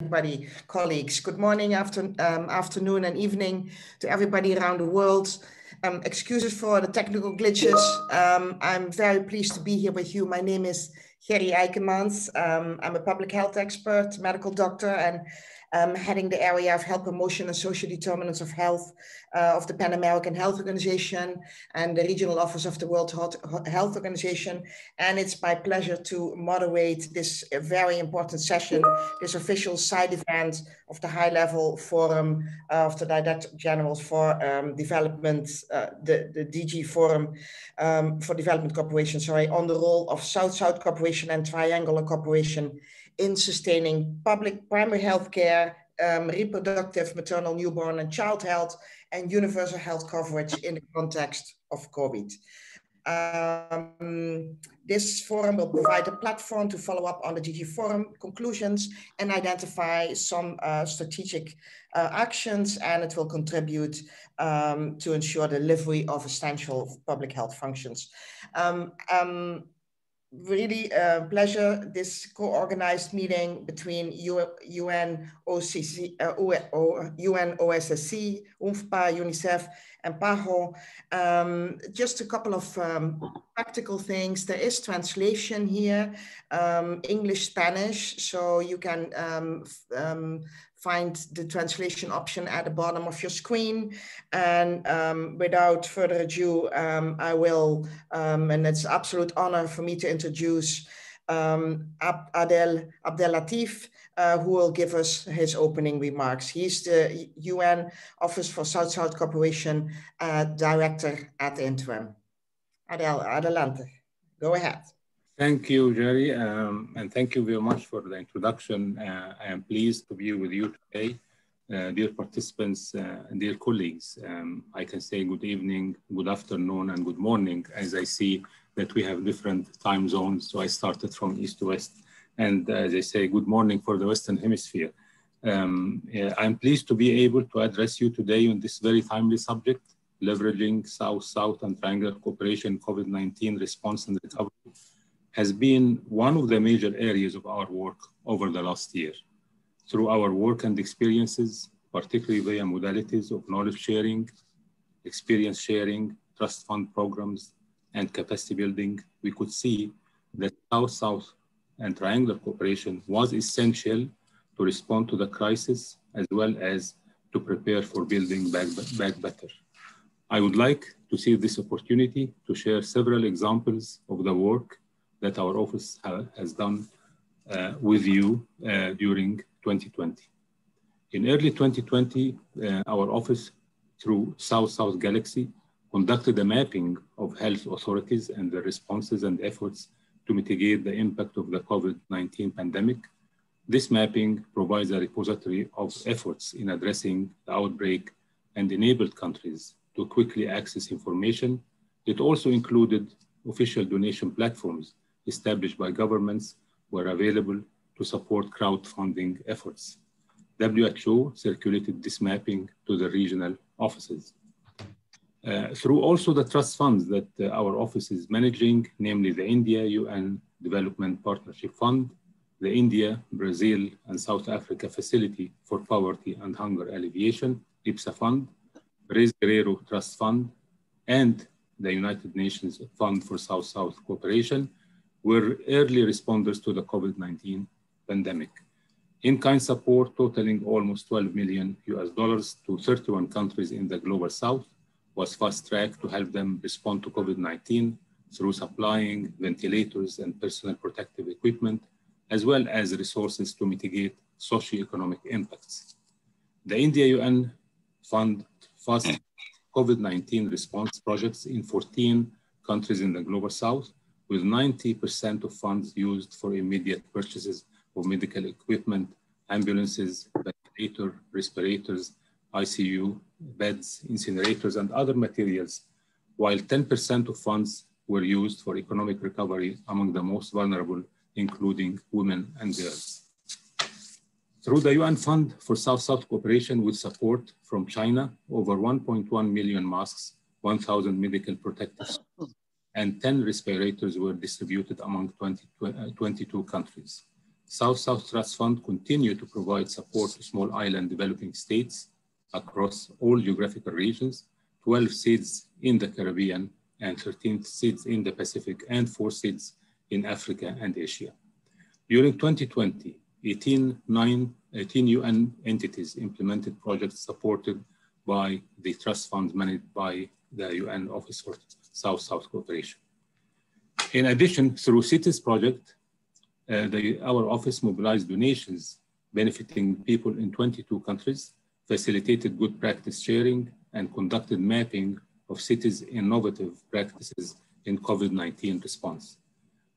everybody, colleagues. Good morning, after, um, afternoon, and evening to everybody around the world. Um, excuses for the technical glitches. Um, I'm very pleased to be here with you. My name is Gerry Eijkemans. Um, I'm a public health expert, medical doctor, and um, heading the area of health promotion and social determinants of health uh, of the Pan American Health Organization and the regional office of the World Health Organization. And it's my pleasure to moderate this very important session, this official side event of the high level forum of the Director General for um, Development, uh, the, the DG Forum um, for Development Cooperation, sorry, on the role of South-South cooperation and triangular cooperation in sustaining public primary health care, um, reproductive, maternal, newborn, and child health, and universal health coverage in the context of COVID. Um, this forum will provide a platform to follow up on the DG Forum conclusions and identify some uh, strategic uh, actions, and it will contribute um, to ensure the delivery of essential public health functions. Um, um really a uh, pleasure this co-organized meeting between UN OCC, uh, UN OSSC, UNFPA, UNICEF, and PAHO. Um, just a couple of um, practical things. There is translation here, um, English, Spanish, so you can um, um, find the translation option at the bottom of your screen. And um, without further ado, um, I will, um, and it's absolute honor for me to introduce um, Adel Abdellatif, uh, who will give us his opening remarks. He's the UN Office for South-South Cooperation uh, Director at Interim. Adel, adelante. Go ahead. Thank you, Gerry, um, and thank you very much for the introduction. Uh, I am pleased to be with you today, uh, dear participants uh, dear colleagues. Um, I can say good evening, good afternoon, and good morning as I see that we have different time zones. So I started from east to west. And uh, as I say, good morning for the Western Hemisphere. Um, I'm pleased to be able to address you today on this very timely subject, leveraging South-South and Triangular Cooperation COVID-19 response and recovery has been one of the major areas of our work over the last year. Through our work and experiences, particularly via modalities of knowledge sharing, experience sharing, trust fund programs, and capacity building, we could see that South-South and triangular cooperation was essential to respond to the crisis as well as to prepare for building back, back better. I would like to see this opportunity to share several examples of the work that our office ha has done uh, with you uh, during 2020. In early 2020, uh, our office, through South-South Galaxy, conducted a mapping of health authorities and their responses and efforts to mitigate the impact of the COVID-19 pandemic. This mapping provides a repository of efforts in addressing the outbreak and enabled countries to quickly access information. It also included official donation platforms established by governments were available to support crowdfunding efforts. WHO circulated this mapping to the regional offices. Uh, through also the trust funds that uh, our office is managing, namely the India UN Development Partnership Fund, the India, Brazil, and South Africa Facility for Poverty and Hunger Alleviation, IBSA Fund, Pérez-Guerrero Trust Fund, and the United Nations Fund for South-South Cooperation, were early responders to the COVID-19 pandemic. In-kind support totaling almost 12 million US dollars to 31 countries in the global south was fast-tracked to help them respond to COVID-19 through supplying ventilators and personal protective equipment, as well as resources to mitigate socioeconomic impacts. The India UN fund fast COVID-19 response projects in 14 countries in the global south with 90% of funds used for immediate purchases of medical equipment, ambulances, ventilator, respirators, ICU, beds, incinerators, and other materials, while 10% of funds were used for economic recovery among the most vulnerable, including women and girls. Through the UN Fund for South-South Cooperation with support from China, over 1.1 million masks, 1,000 medical protective and 10 respirators were distributed among 20, uh, 22 countries. South-South Trust Fund continue to provide support to small island developing states across all geographical regions, 12 SIDS in the Caribbean and 13 SIDS in the Pacific and four SIDS in Africa and Asia. During 2020, 18, nine, 18 UN entities implemented projects supported by the trust funds managed by the UN Office for South-South Cooperation. In addition, through Cities project, uh, the, our office mobilized donations benefiting people in 22 countries, facilitated good practice sharing, and conducted mapping of cities' innovative practices in COVID-19 response.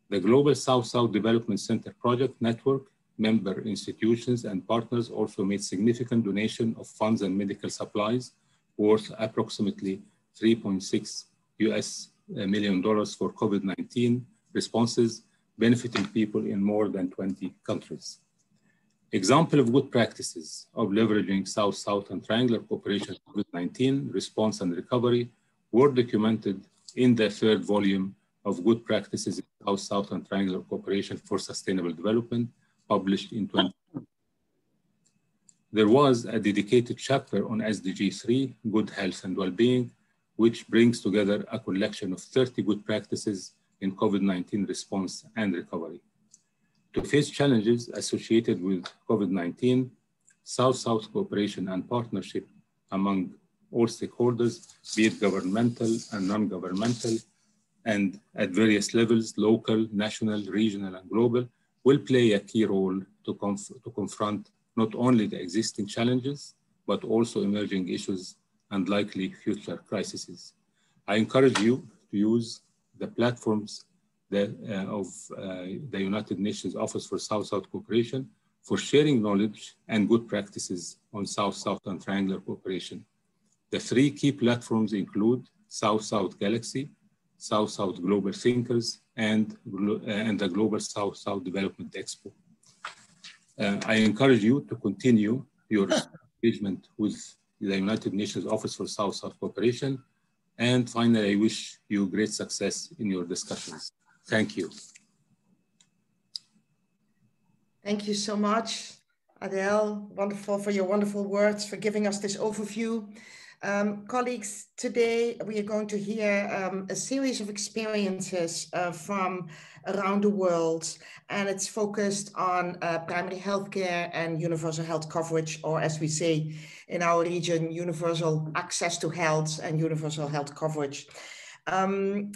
The Global South-South Development Center project network, member institutions and partners also made significant donation of funds and medical supplies worth approximately 3.6 US uh, million dollars for COVID-19 responses benefiting people in more than 20 countries. Example of good practices of leveraging South-South and triangular cooperation COVID-19 response and recovery were documented in the third volume of good practices in South-South and triangular cooperation for sustainable development, published in 20. There was a dedicated chapter on SDG 3, good health and well-being, which brings together a collection of 30 good practices in COVID-19 response and recovery. To face challenges associated with COVID-19, South-South cooperation and partnership among all stakeholders, be it governmental and non-governmental, and at various levels, local, national, regional, and global, will play a key role to, conf to confront not only the existing challenges, but also emerging issues and likely future crises. I encourage you to use the platforms that, uh, of uh, the United Nations Office for South-South Cooperation for sharing knowledge and good practices on South-South and Triangular Cooperation. The three key platforms include South-South Galaxy, South-South Global Thinkers, and, uh, and the Global South-South Development Expo. Uh, I encourage you to continue your engagement with the United Nations Office for South-South Cooperation and finally, I wish you great success in your discussions. Thank you. Thank you so much, Adel. Wonderful for your wonderful words, for giving us this overview. Um, colleagues, today we are going to hear um, a series of experiences uh, from around the world, and it's focused on uh, primary healthcare and universal health coverage, or as we say in our region, universal access to health and universal health coverage. Um,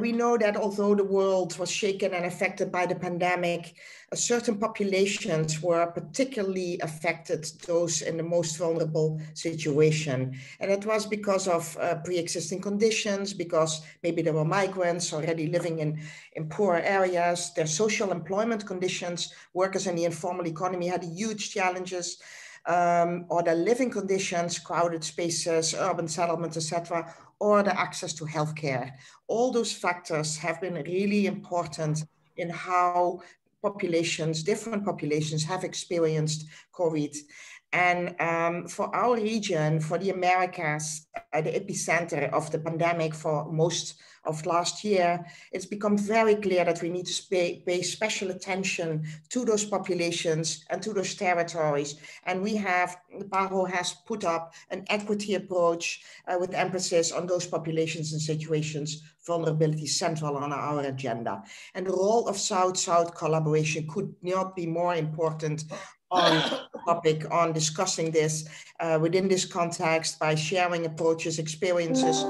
we know that although the world was shaken and affected by the pandemic, certain populations were particularly affected, those in the most vulnerable situation. And it was because of uh, pre-existing conditions, because maybe there were migrants already living in, in poor areas, their social employment conditions, workers in the informal economy had huge challenges, um, or their living conditions, crowded spaces, urban settlements, etc., or the access to healthcare. All those factors have been really important in how populations, different populations have experienced COVID. And um, for our region, for the Americas, uh, the epicenter of the pandemic for most of last year, it's become very clear that we need to pay, pay special attention to those populations and to those territories. And we have, the PAHO has put up an equity approach uh, with emphasis on those populations and situations, vulnerability central on our agenda. And the role of South-South collaboration could not be more important on topic on discussing this uh, within this context by sharing approaches, experiences,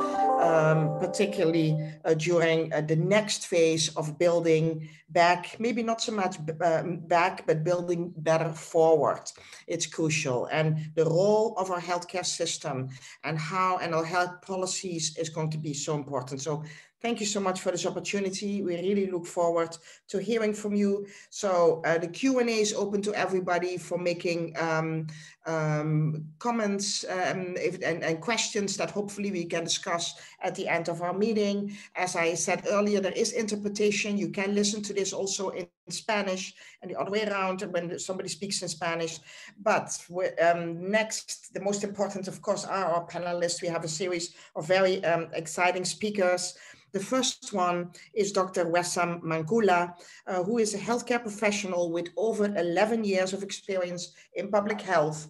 um, particularly uh, during uh, the next phase of building back, maybe not so much uh, back, but building better forward. It's crucial. And the role of our healthcare system and how and our health policies is going to be so important. So Thank you so much for this opportunity. We really look forward to hearing from you. So uh, the Q&A is open to everybody for making um, um, comments um, if, and, and, questions that hopefully we can discuss at the end of our meeting. As I said earlier, there is interpretation. You can listen to this also in Spanish and the other way around when somebody speaks in Spanish. But um, next, the most important, of course, are our panelists. We have a series of very um, exciting speakers The first one is Dr. Wessam Mankoula, uh, who is a healthcare professional with over 11 years of experience in public health,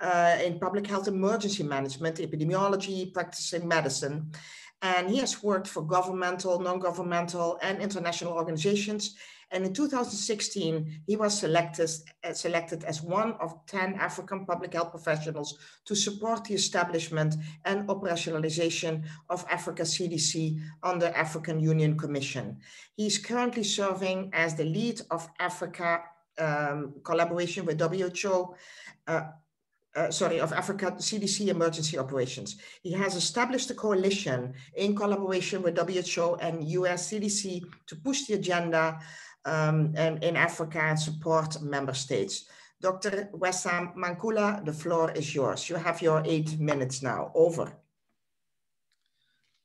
uh, in public health emergency management, epidemiology, practicing medicine. And he has worked for governmental, non-governmental, and international organizations and in 2016, he was selected, uh, selected as one of 10 African public health professionals to support the establishment and operationalization of Africa CDC under African Union Commission. He is currently serving as the lead of Africa um, collaboration with WHO, uh, uh, sorry, of Africa CDC emergency operations. He has established a coalition in collaboration with WHO and US CDC to push the agenda um, in Africa and support member states. Dr. Wessam Mankoula, the floor is yours. You have your eight minutes now. Over.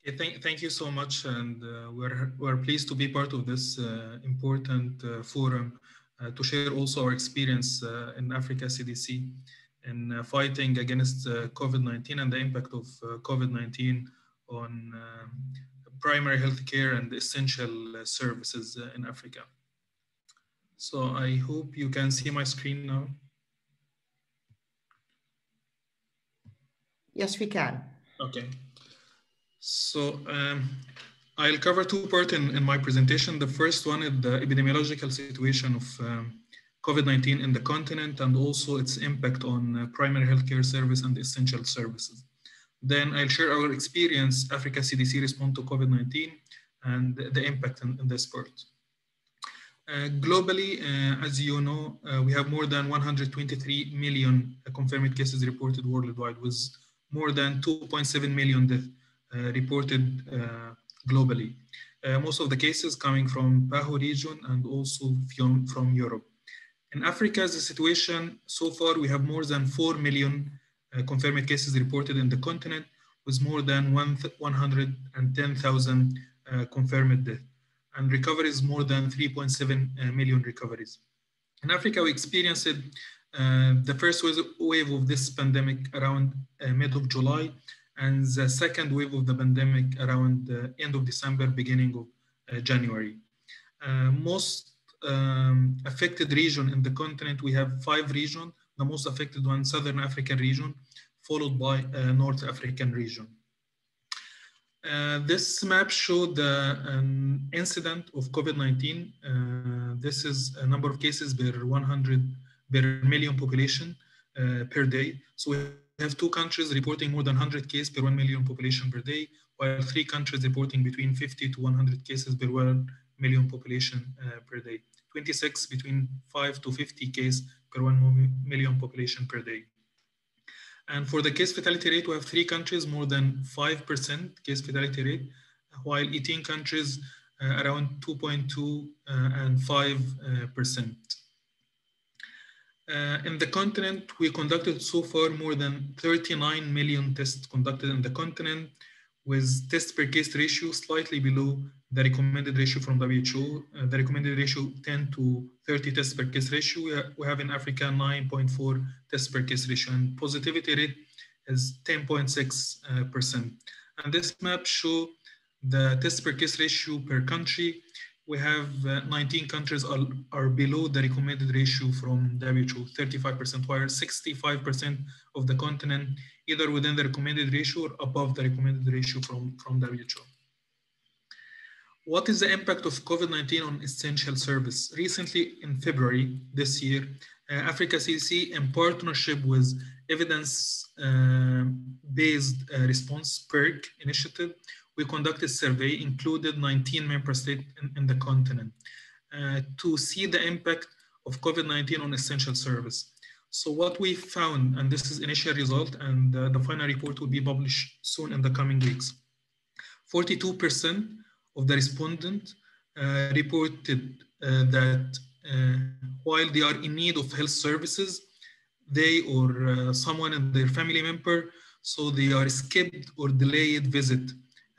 Okay, thank, thank you so much. And uh, we're, we're pleased to be part of this uh, important uh, forum uh, to share also our experience uh, in Africa CDC in uh, fighting against COVID-19 and the impact of COVID-19 on um, primary healthcare and essential services in Africa. So I hope you can see my screen now. Yes, we can. Okay. So um, I'll cover two parts in, in my presentation. The first one is the epidemiological situation of um, COVID-19 in the continent and also its impact on uh, primary healthcare service and essential services. Then I'll share our experience, Africa CDC respond to COVID-19 and the impact in, in this part. Uh, globally, uh, as you know, uh, we have more than 123 million confirmed cases reported worldwide, with more than 2.7 million deaths reported globally. most of the cases coming from PAHO region and also from, from Europe. In Africa, the situation so far, we have more than 4 million uh, confirmed cases reported in the continent, with more than 110,000 uh, confirmed deaths and recoveries more than 3.7 uh, recoveries. In Africa, we experienced uh, the first wave of this pandemic around uh, mid of July, and the second wave of the pandemic around the end of December, beginning of uh, January. Uh, most um, affected region in the continent, we have five regions. The most affected one, Southern African region, followed by uh, North African region. Uh, this map showed the um, incident of COVID-19. Uh, this is a number of cases per 100 per million population uh, per day. So we have two countries reporting more than 100 cases per 1 million population per day, while three countries reporting between 50 to 100 cases per 1 million population uh, per day. 26 between 5 to 50 cases per 1 million population per day. And for the case fatality rate, we have three countries more than 5% case fatality rate, while 18 countries uh, around 2.2 uh, and 5%. Uh, in the continent, we conducted so far more than 39 million tests conducted in the continent with test per case ratio slightly below the recommended ratio from WHO. Uh, the recommended ratio 10 to 30 tests per case ratio. We, we have in Africa 9.4 tests per case ratio and positivity rate is 10.6%. Uh, and this map show the test per case ratio per country. We have uh, 19 countries are, are below the recommended ratio from WHO, 35%, while 65% of the continent either within the recommended ratio or above the recommended ratio from, from WHO. What is the impact of COVID-19 on essential service? Recently, in February this year, uh, Africa CDC, in partnership with Evidence-Based uh, uh, Response PERC initiative, we conducted a survey, included 19 member states in, in the continent, uh, to see the impact of COVID-19 on essential service. So what we found, and this is initial result, and uh, the final report will be published soon in the coming weeks. 42% of the respondents uh, reported uh, that uh, while they are in need of health services, they or uh, someone in their family member, so they are skipped or delayed visit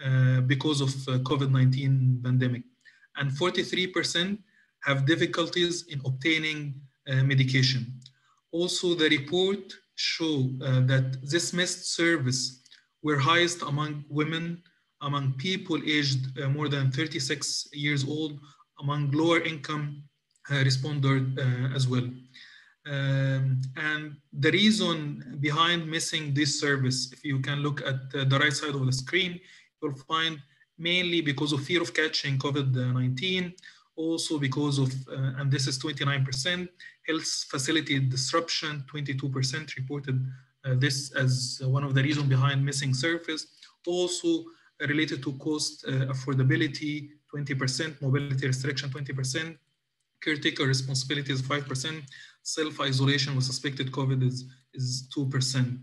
uh, because of COVID-19 pandemic. And 43% have difficulties in obtaining medication. Also, the report show uh, that this missed service were highest among women among people aged uh, more than 36 years old, among lower income uh, responder uh, as well. Um, and the reason behind missing this service, if you can look at the right side of the screen, you'll find mainly because of fear of catching COVID-19, also because of, uh, and this is 29%, health facility disruption, 22% reported uh, this as one of the reasons behind missing service. Also related to cost uh, affordability, 20%, mobility restriction, 20%, caretaker responsibility is 5%, self-isolation with suspected COVID is, is 2%.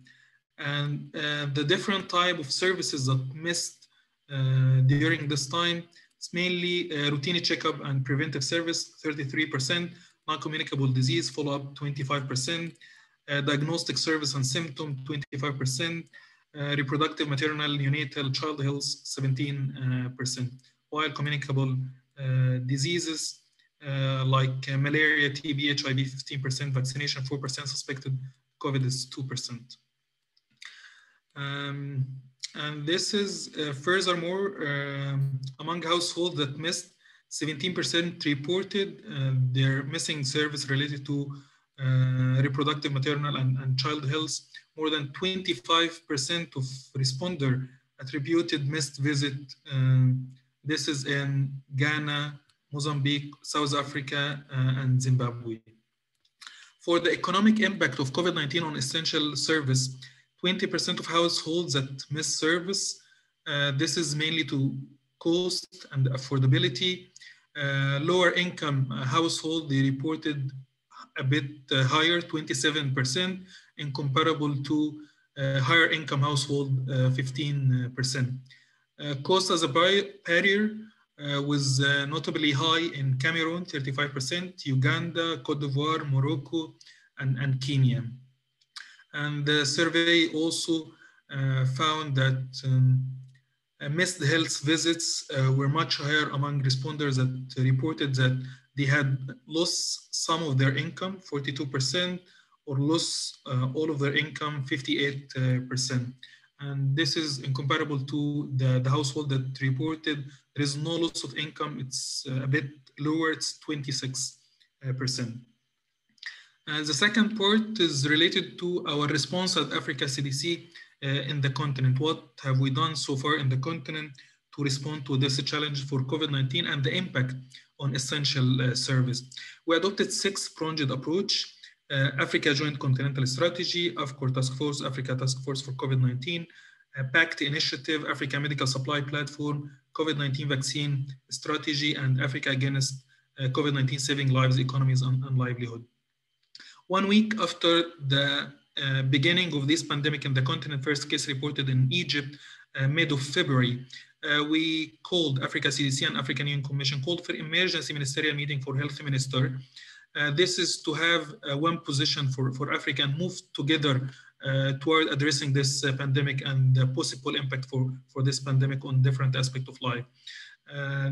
And uh, the different type of services that missed uh, during this time, it's mainly uh, routine checkup and preventive service, 33%, non-communicable disease follow-up, 25%, uh, diagnostic service and symptom, 25%, uh, reproductive, maternal, neonatal, child health, 17%, while communicable uh, diseases uh, like uh, malaria, TB, HIV, 15%, vaccination, 4%, suspected COVID is 2%. Um, and this is uh, furthermore um, among households that missed 17% reported uh, their missing service related to uh, reproductive, maternal, and, and, child health. More than 25% of responder attributed missed visit. Um, this is in Ghana, Mozambique, South Africa, uh, and Zimbabwe. For the economic impact of COVID-19 on essential service, 20% of households that miss service, uh, this is mainly to cost and affordability. Uh, lower income uh, household, they reported a bit uh, higher, 27%, in comparable to higher income household, 15%. cost as a barrier, was notably high in Cameroon, 35%, Uganda, Cote d'Ivoire, Morocco, and, and Kenya. And the survey also uh, found that um, missed health visits were much higher among responders that reported that they had lost some of their income, 42%, or lost uh, all of their income, 58%. And this is incomparable to the, the household that reported there is no loss of income. It's uh, a bit lower, it's 26%. Uh, the second part is related to our response at Africa CDC uh, in the continent. What have we done so far in the continent to respond to this challenge for COVID-19 and the impact on essential uh, service? We adopted six-pronged approach, uh, Africa Joint Continental Strategy, AFTCOR Task Force, Africa Task Force for COVID-19, PACT Initiative, Africa Medical Supply Platform, COVID-19 vaccine strategy, and Africa against uh, COVID-19 saving lives, economies, and, and, livelihood. One week after the uh, beginning of this pandemic in the continent, first case reported in Egypt, uh, mid of February, uh, we called Africa CDC and African Union Commission called for emergency ministerial meeting for health minister. Uh, this is to have uh, one position for, for Africa and move together toward addressing this pandemic and the possible impact for, for this pandemic on different aspects of life.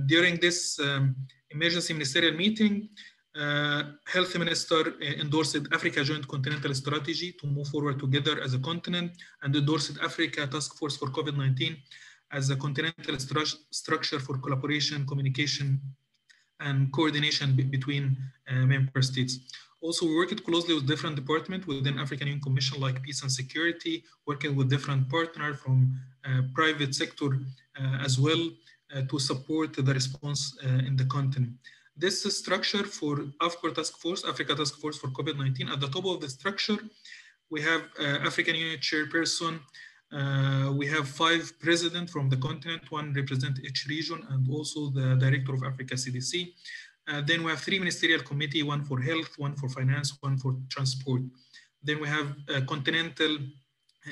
During this um, emergency ministerial meeting, uh, health minister uh, endorsed Africa Joint Continental Strategy to move forward together as a continent and endorsed Africa Task Force for COVID-19 as a continental stru structure for collaboration, communication, and coordination between uh, member states. Also, we worked closely with different departments within African Union Commission, like peace and security, working with different partners from uh, private sector uh, as well uh, to support the response in the continent. This structure for AFTCOR Task Force, Africa Task Force for COVID-19, at the top of the structure, we have uh, African Union chairperson, uh, we have five presidents from the continent, one represent each region, and also the director of Africa CDC. Uh, then we have three ministerial committee, one for health, one for finance, one for transport. Then we have a continental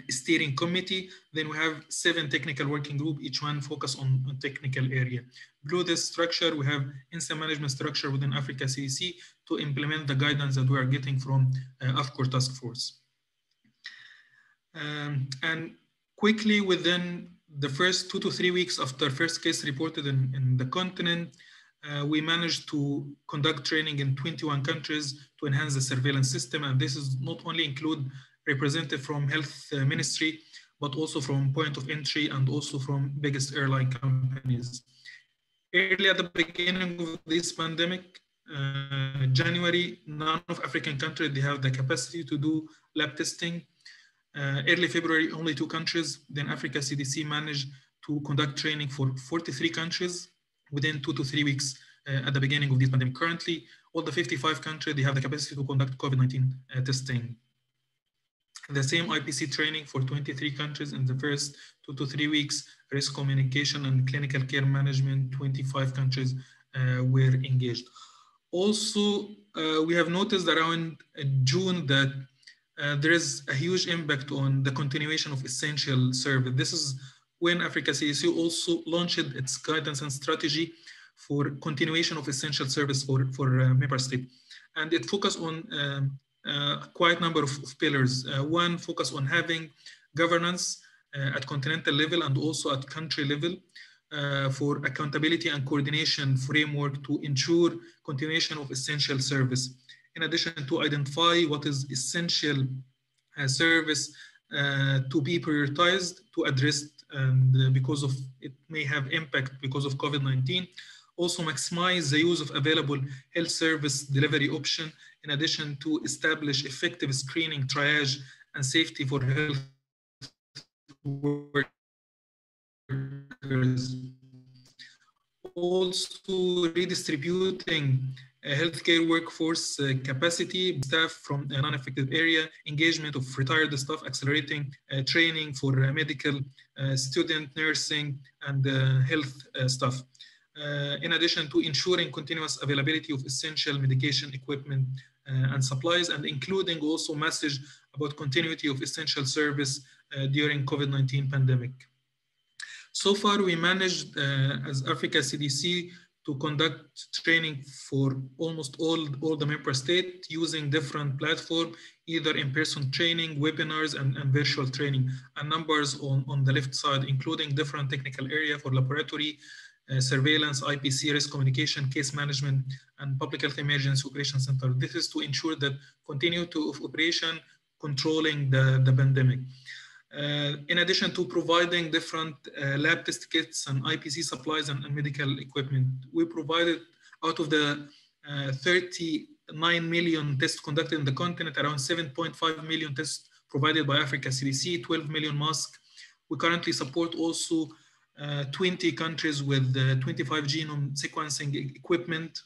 steering committee. Then we have seven technical working group, each one focus on a technical area. Below this structure, we have incident management structure within Africa CDC to implement the guidance that we are getting from uh, AFTCOR task force. Um, and quickly within the first two to three weeks after first case reported in, in the continent, uh, we managed to conduct training in 21 countries to enhance the surveillance system. And this is not only include representative from health ministry, but also from point of entry and also from biggest airline companies. Early at the beginning of this pandemic, uh, January, none of African countries, they have the capacity to do lab testing. Uh, early February, only two countries. Then Africa CDC managed to conduct training for 43 countries within two to three weeks uh, at the beginning of this pandemic. Currently, all the 55 countries, they have the capacity to conduct COVID-19 uh, testing. The same IPC training for 23 countries in the first two to three weeks, risk communication and clinical care management, 25 countries uh, were engaged. Also, uh, we have noticed around uh, June that uh, there is a huge impact on the continuation of essential service. This is when Africa CDC also launched its guidance and strategy for continuation of essential service for, for uh, member state. And it focused on um, quite number of, of pillars. Uh, one focus on having governance uh, at continental level and also at country level uh, for accountability and coordination framework to ensure continuation of essential service. In addition to identify what is essential uh, service uh, to be prioritized to address and uh, because of it may have impact because of COVID-19. Also maximize the use of available health service delivery option in addition to establish effective screening, triage, and safety for health workers. Also redistributing healthcare workforce uh, capacity, staff from a non-affected area, engagement of retired staff, accelerating uh, training for uh, medical student, nursing, and health staff. Uh, in addition to ensuring continuous availability of essential medication equipment uh, and supplies, and including also message about continuity of essential service uh, during COVID-19 pandemic. So far, we managed uh, as Africa CDC to conduct training for almost all, all the member states using different platform, either in-person training, webinars, and, and virtual training. And numbers on, on the left side, including different technical area for laboratory, uh, surveillance, IPC, risk communication, case management, and public health emergency operation center. This is to ensure that continuity of operation controlling the, the pandemic. Uh, in addition to providing different uh, lab test kits and IPC supplies and, and, medical equipment, we provided out of the uh, 39 million tests conducted in the continent, around 7.5 million tests provided by Africa CDC, 12 million masks. We currently support also uh, 20 countries with 25 genome sequencing equipment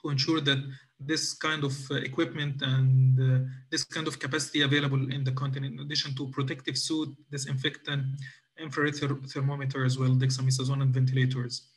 to ensure that this kind of uh, equipment and uh, this kind of capacity available in the continent, in addition to protective suit, disinfectant, infrared ther thermometer as well, dexamethasone and ventilators.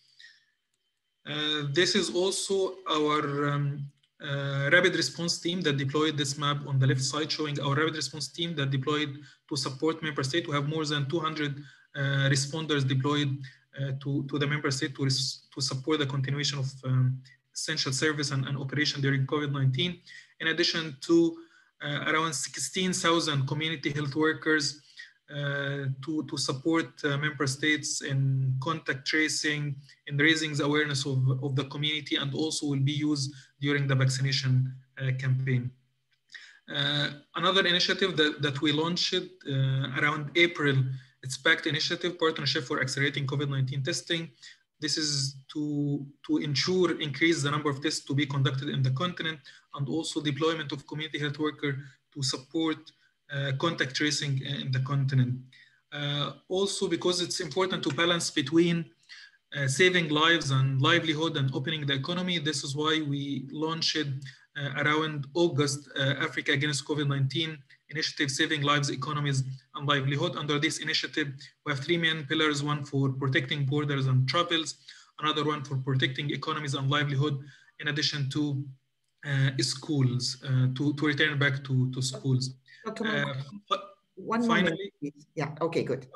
Uh, this is also our um, uh, rapid response team that deployed this map on the left side, showing our rapid response team that deployed to support member state. We have more than 200 uh, responders deployed uh, to, to the member state to, to support the continuation of um, essential service and, and operation during COVID-19, in addition to uh, around 16,000 community health workers uh, to, to support uh, member states in contact tracing, and raising the awareness of, of the community, and also will be used during the vaccination uh, campaign. Uh, another initiative that, that we launched uh, around April, it's PACT initiative, Partnership for Accelerating COVID-19 Testing. This is to, to ensure increase the number of tests to be conducted in the continent and also deployment of community health worker to support uh, contact tracing in the continent. Uh, also because it's important to balance between uh, saving lives and livelihood and opening the economy. This is why we launched uh, around August uh, Africa Against COVID-19 initiative Saving Lives, Economies, and Livelihood. Under this initiative, we have three main pillars, one for protecting borders and travels, another one for protecting economies and livelihood, in addition to uh, schools, uh, to, to return back to, to schools. Uh, one finally, moment, yeah, okay, good.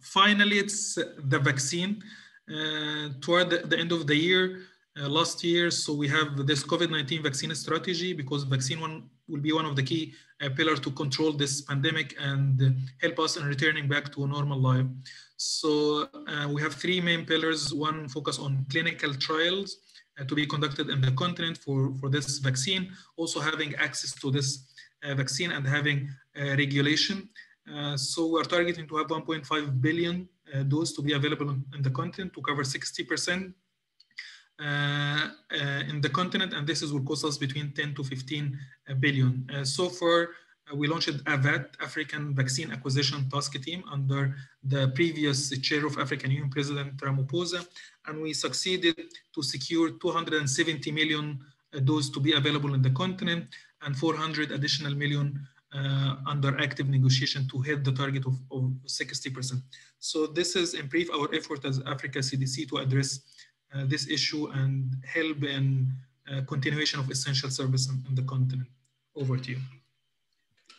Finally, it's the vaccine. Uh, toward the, the end of the year, uh, last year. So we have this COVID-19 vaccine strategy because vaccine one will be one of the key uh, pillars to control this pandemic and help us in returning back to a normal life. So uh, we have three main pillars. One focus on clinical trials uh, to be conducted in the continent for, for this vaccine. Also having access to this vaccine and having regulation. so we're targeting to have 1.5 billion doses to be available in the continent to cover 60% uh, uh, in the continent, and this is will cost us between 10 to 15 billion. Uh, so far, we launched AVAT, African Vaccine Acquisition Task Team, under the previous chair of African Union, President Ramaphosa, and we succeeded to secure 270 million doses to be available in the continent and 400 additional million uh, under active negotiation to hit the target of, of 60%. So this is in brief our effort as Africa CDC to address uh, this issue and help in uh, continuation of essential service in, in the continent. Over to you.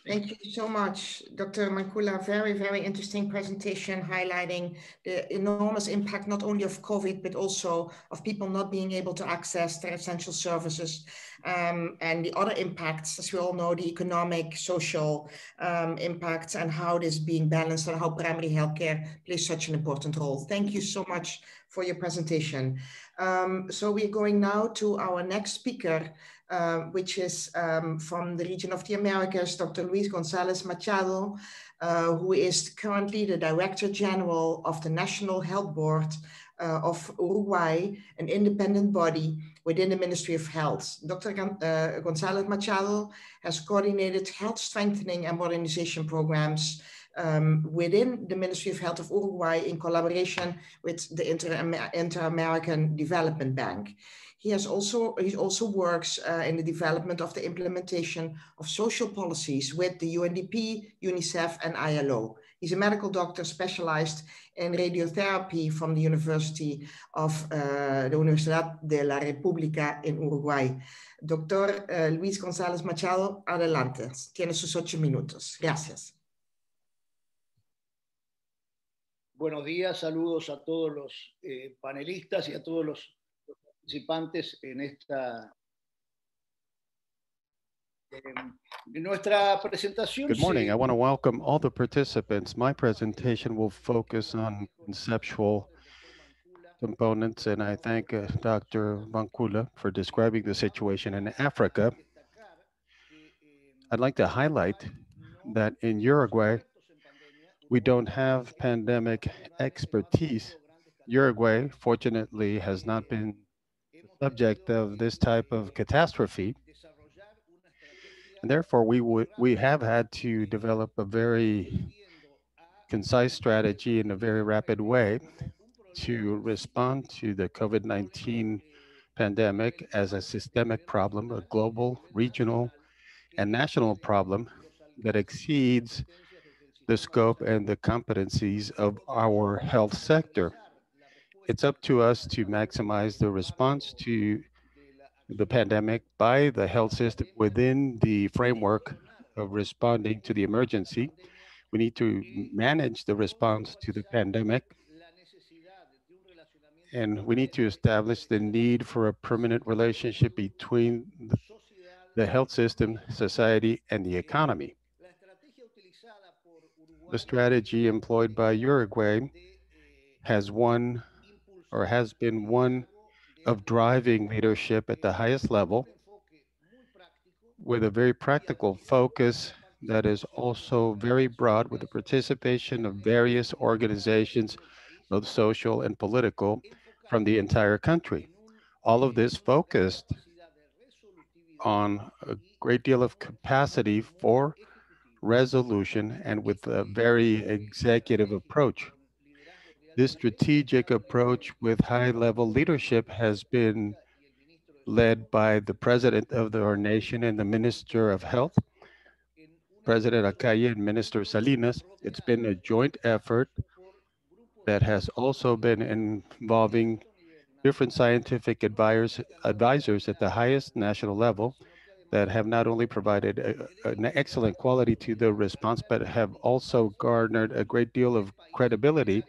Thank you so much, Dr. Mankoula. Very, very interesting presentation highlighting the enormous impact not only of COVID, but also of people not being able to access their essential services um, and the other impacts, as we all know, the economic, social um, impacts and how this being balanced and how primary healthcare plays such an important role. Thank you so much for your presentation. Um, so we're going now to our next speaker, uh, which is um, from the region of the Americas, Dr. Luis Gonzalez Machado, uh, who is currently the Director General of the National Health Board uh, of Uruguay, an independent body within the Ministry of Health. Dr. Uh, Gonzalez Machado has coordinated health strengthening and modernization programs um, within the Ministry of Health of Uruguay in collaboration with the Inter-American Development Bank. He has also he also works uh, in the development of the implementation of social policies with the UNDP, UNICEF, and ILO. He's a medical doctor specialized in radiotherapy from the University of uh, the Universidad de la República in Uruguay. Doctor uh, Luis González Machado, adelante. Tiene sus ocho minutos. Gracias. Buenos días, saludos a todos los eh, panelistas y a todos los participantes en esta. Good morning. I want to welcome all the participants. My presentation will focus on conceptual components, and I thank uh, Dr. Mankoula for describing the situation in Africa. I'd like to highlight that in Uruguay, we don't have pandemic expertise. Uruguay, fortunately, has not been subject of this type of catastrophe. And therefore, we, would, we have had to develop a very concise strategy in a very rapid way to respond to the COVID-19 pandemic as a systemic problem, a global, regional, and national problem that exceeds the scope and the competencies of our health sector. It's up to us to maximize the response to the pandemic by the health system within the framework of responding to the emergency. We need to manage the response to the pandemic. And we need to establish the need for a permanent relationship between the health system, society, and the economy the strategy employed by Uruguay has one or has been one of driving leadership at the highest level with a very practical focus that is also very broad with the participation of various organizations, both social and political, from the entire country. All of this focused on a great deal of capacity for resolution and with a very executive approach. This strategic approach with high level leadership has been led by the president of our nation and the minister of health, President Lacalle and Minister Salinas. It's been a joint effort that has also been involving different scientific advisors, advisors at the highest national level that have not only provided a, an excellent quality to the response, but have also garnered a great deal of credibility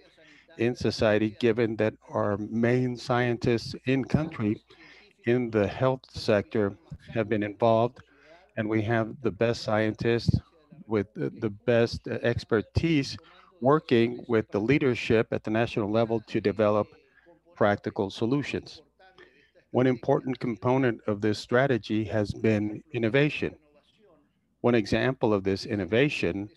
in society, given that our main scientists in country in the health sector have been involved, and we have the best scientists with the best expertise working with the leadership at the national level to develop practical solutions. One important component of this strategy has been innovation. One example of this innovation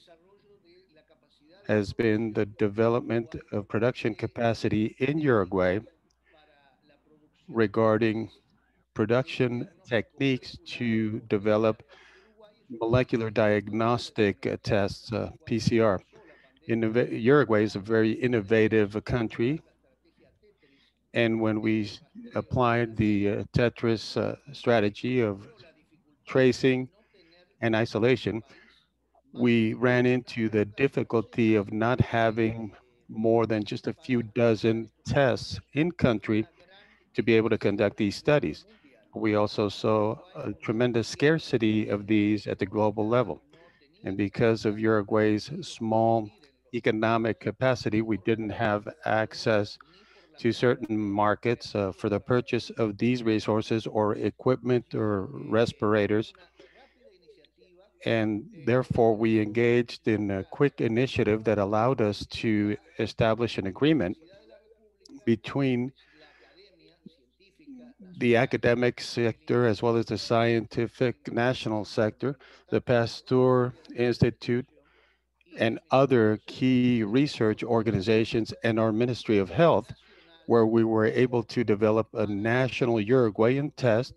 has been the development of production capacity in Uruguay regarding production techniques to develop molecular diagnostic tests, uh, PCR. Uruguay is a very innovative country. And when we applied the uh, Tetris uh, strategy of tracing and isolation, we ran into the difficulty of not having more than just a few dozen tests in country to be able to conduct these studies. We also saw a tremendous scarcity of these at the global level. And because of Uruguay's small economic capacity, we didn't have access to certain markets uh, for the purchase of these resources or equipment or respirators. And therefore, we engaged in a quick initiative that allowed us to establish an agreement between the academic sector as well as the scientific national sector, the Pasteur Institute, and other key research organizations and our Ministry of Health, where we were able to develop a national Uruguayan test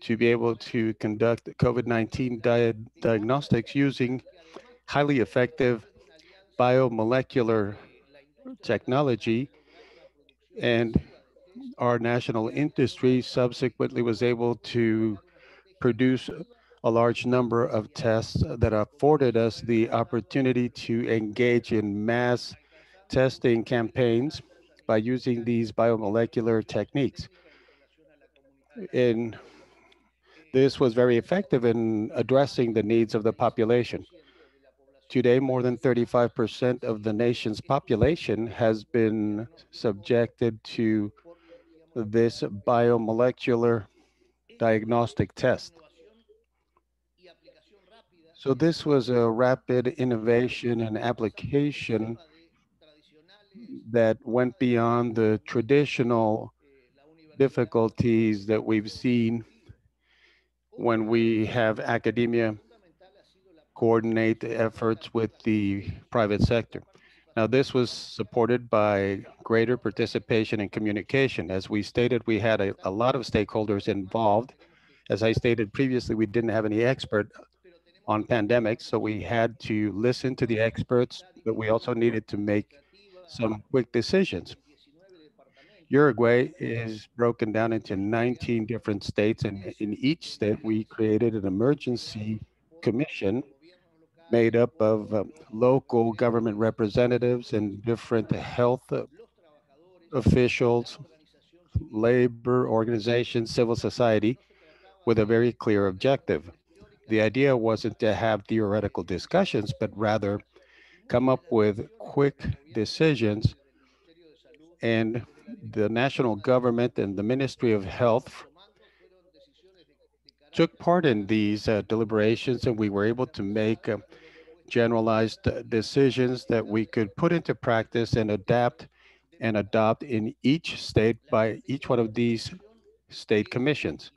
to be able to conduct COVID-19 di diagnostics using highly effective biomolecular technology and our national industry subsequently was able to produce a large number of tests that afforded us the opportunity to engage in mass testing campaigns by using these biomolecular techniques. And this was very effective in addressing the needs of the population. Today, more than 35% of the nation's population has been subjected to this biomolecular diagnostic test. So this was a rapid innovation and application that went beyond the traditional difficulties that we've seen when we have academia coordinate the efforts with the private sector. Now, this was supported by greater participation and communication. As we stated, we had a, a lot of stakeholders involved. As I stated previously, we didn't have any expert on pandemics, so we had to listen to the experts, but we also needed to make some quick decisions. Uruguay is broken down into 19 different states, and in each state, we created an emergency commission made up of uh, local government representatives and different health uh, officials, labor organizations, civil society, with a very clear objective. The idea wasn't to have theoretical discussions, but rather come up with quick decisions. And the national government and the Ministry of Health took part in these uh, deliberations and we were able to make uh, generalized decisions that we could put into practice and adapt and adopt in each state by each one of these state commissions.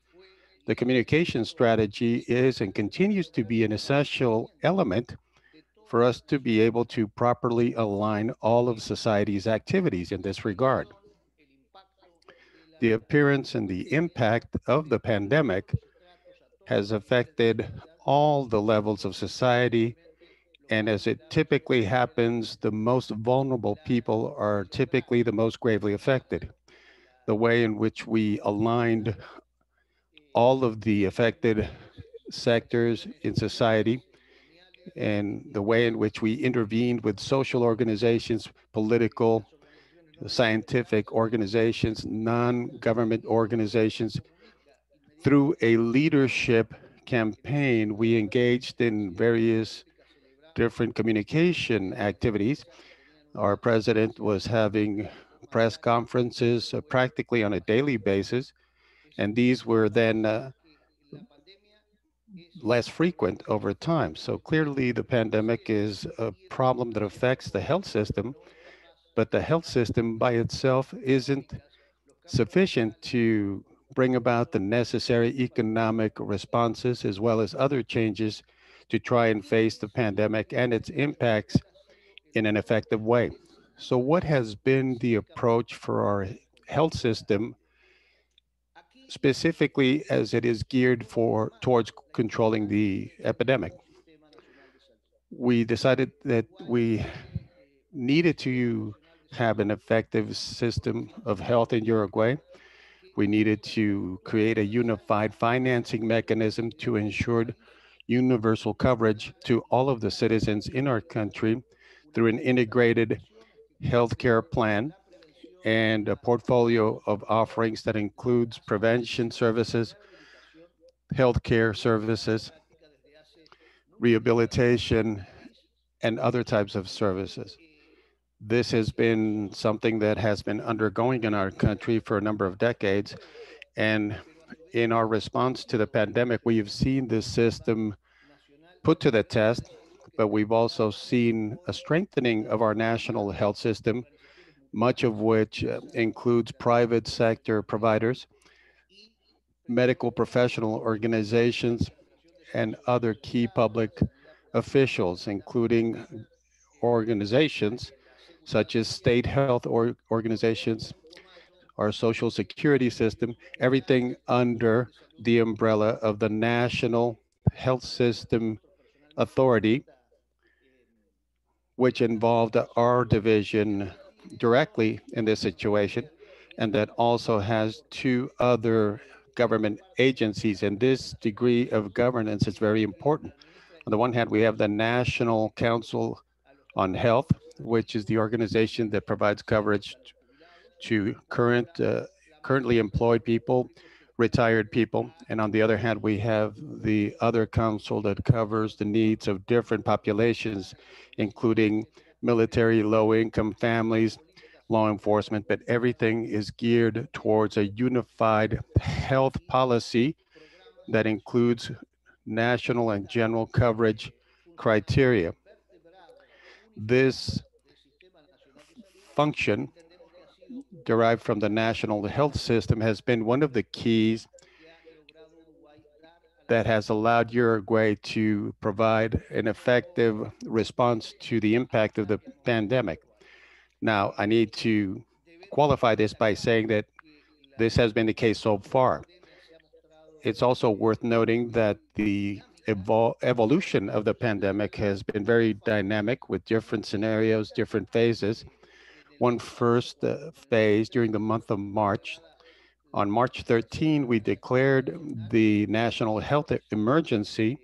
The communication strategy is and continues to be an essential element for us to be able to properly align all of society's activities in this regard. The appearance and the impact of the pandemic has affected all the levels of society, and as it typically happens, the most vulnerable people are typically the most gravely affected. The way in which we aligned all of the affected sectors in society and the way in which we intervened with social organizations, political, scientific organizations, non-government organizations, through a leadership campaign, we engaged in various different communication activities. Our president was having press conferences uh, practically on a daily basis, and these were then uh, less frequent over time. So clearly the pandemic is a problem that affects the health system, but the health system by itself isn't sufficient to bring about the necessary economic responses as well as other changes to try and face the pandemic and its impacts in an effective way. So what has been the approach for our health system, specifically as it is geared for towards controlling the epidemic? We decided that we needed to have an effective system of health in Uruguay. We needed to create a unified financing mechanism to ensure universal coverage to all of the citizens in our country through an integrated healthcare plan and a portfolio of offerings that includes prevention services, healthcare services, rehabilitation, and other types of services. This has been something that has been undergoing in our country for a number of decades. And in our response to the pandemic, we have seen this system put to the test, but we've also seen a strengthening of our national health system, much of which uh, includes private sector providers, medical professional organizations, and other key public officials, including organizations such as state health or organizations, our social security system, everything under the umbrella of the National Health System Authority, which involved our division directly in this situation, and that also has two other government agencies. And this degree of governance is very important. On the one hand, we have the National Council on Health, which is the organization that provides coverage to current, uh, currently employed people, retired people. And on the other hand, we have the other council that covers the needs of different populations, including military, low income families, law enforcement, but everything is geared towards a unified health policy that includes national and general coverage criteria. This function derived from the national health system has been one of the keys that has allowed Uruguay to provide an effective response to the impact of the pandemic. Now, I need to qualify this by saying that this has been the case so far. It's also worth noting that the evol evolution of the pandemic has been very dynamic with different scenarios, different phases. One first uh, phase during the month of March. On March 13, we declared the national health emergency.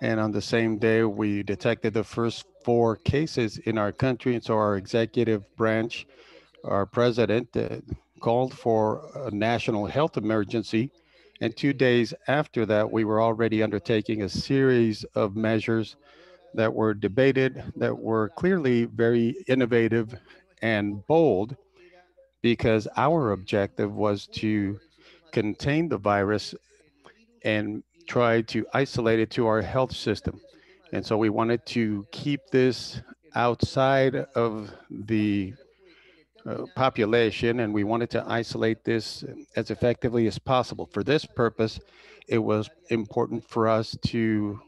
And on the same day, we detected the first four cases in our country. And so our executive branch, our president, uh, called for a national health emergency and two days after that, we were already undertaking a series of measures that were debated, that were clearly very innovative and bold, because our objective was to contain the virus and try to isolate it to our health system. And so we wanted to keep this outside of the uh, population and we wanted to isolate this as effectively as possible. For this purpose, it was important for us to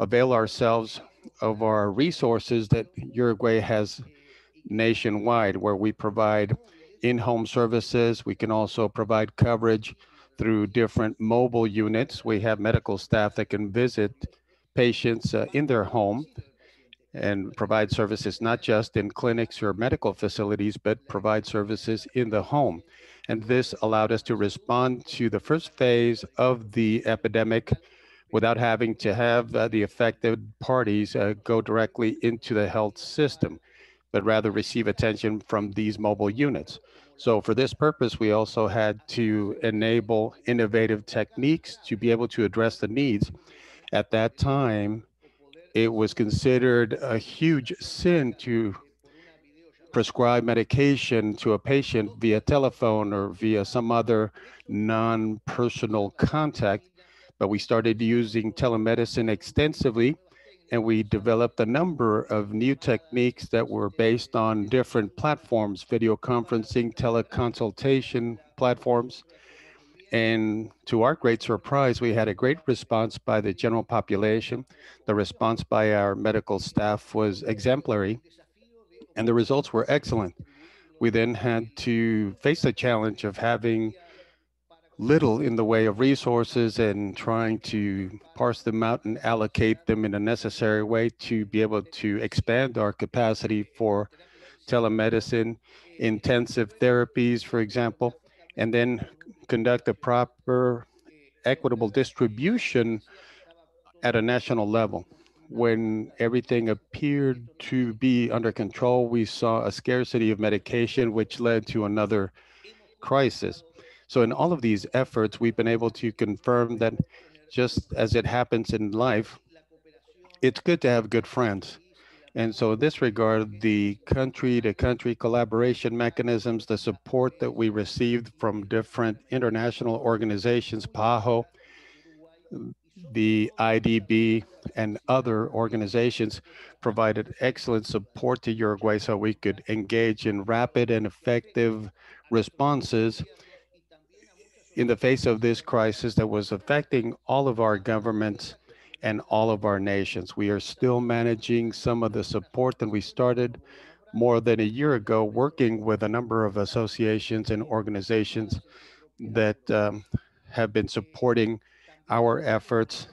avail ourselves of our resources that Uruguay has nationwide, where we provide in-home services. We can also provide coverage through different mobile units. We have medical staff that can visit patients uh, in their home and provide services not just in clinics or medical facilities, but provide services in the home. And this allowed us to respond to the first phase of the epidemic without having to have uh, the affected parties uh, go directly into the health system, but rather receive attention from these mobile units. So for this purpose, we also had to enable innovative techniques to be able to address the needs. At that time, it was considered a huge sin to prescribe medication to a patient via telephone or via some other non-personal contact. But we started using telemedicine extensively and we developed a number of new techniques that were based on different platforms, video conferencing, teleconsultation platforms. And to our great surprise, we had a great response by the general population. The response by our medical staff was exemplary, and the results were excellent. We then had to face the challenge of having little in the way of resources and trying to parse them out and allocate them in a necessary way to be able to expand our capacity for telemedicine, intensive therapies, for example, and then conduct a proper equitable distribution at a national level. When everything appeared to be under control, we saw a scarcity of medication, which led to another crisis. So in all of these efforts, we've been able to confirm that just as it happens in life, it's good to have good friends. And so in this regard, the country to country collaboration mechanisms, the support that we received from different international organizations, PAHO, the IDB and other organizations provided excellent support to Uruguay so we could engage in rapid and effective responses in the face of this crisis that was affecting all of our governments and all of our nations. We are still managing some of the support that we started more than a year ago, working with a number of associations and organizations that um, have been supporting our efforts.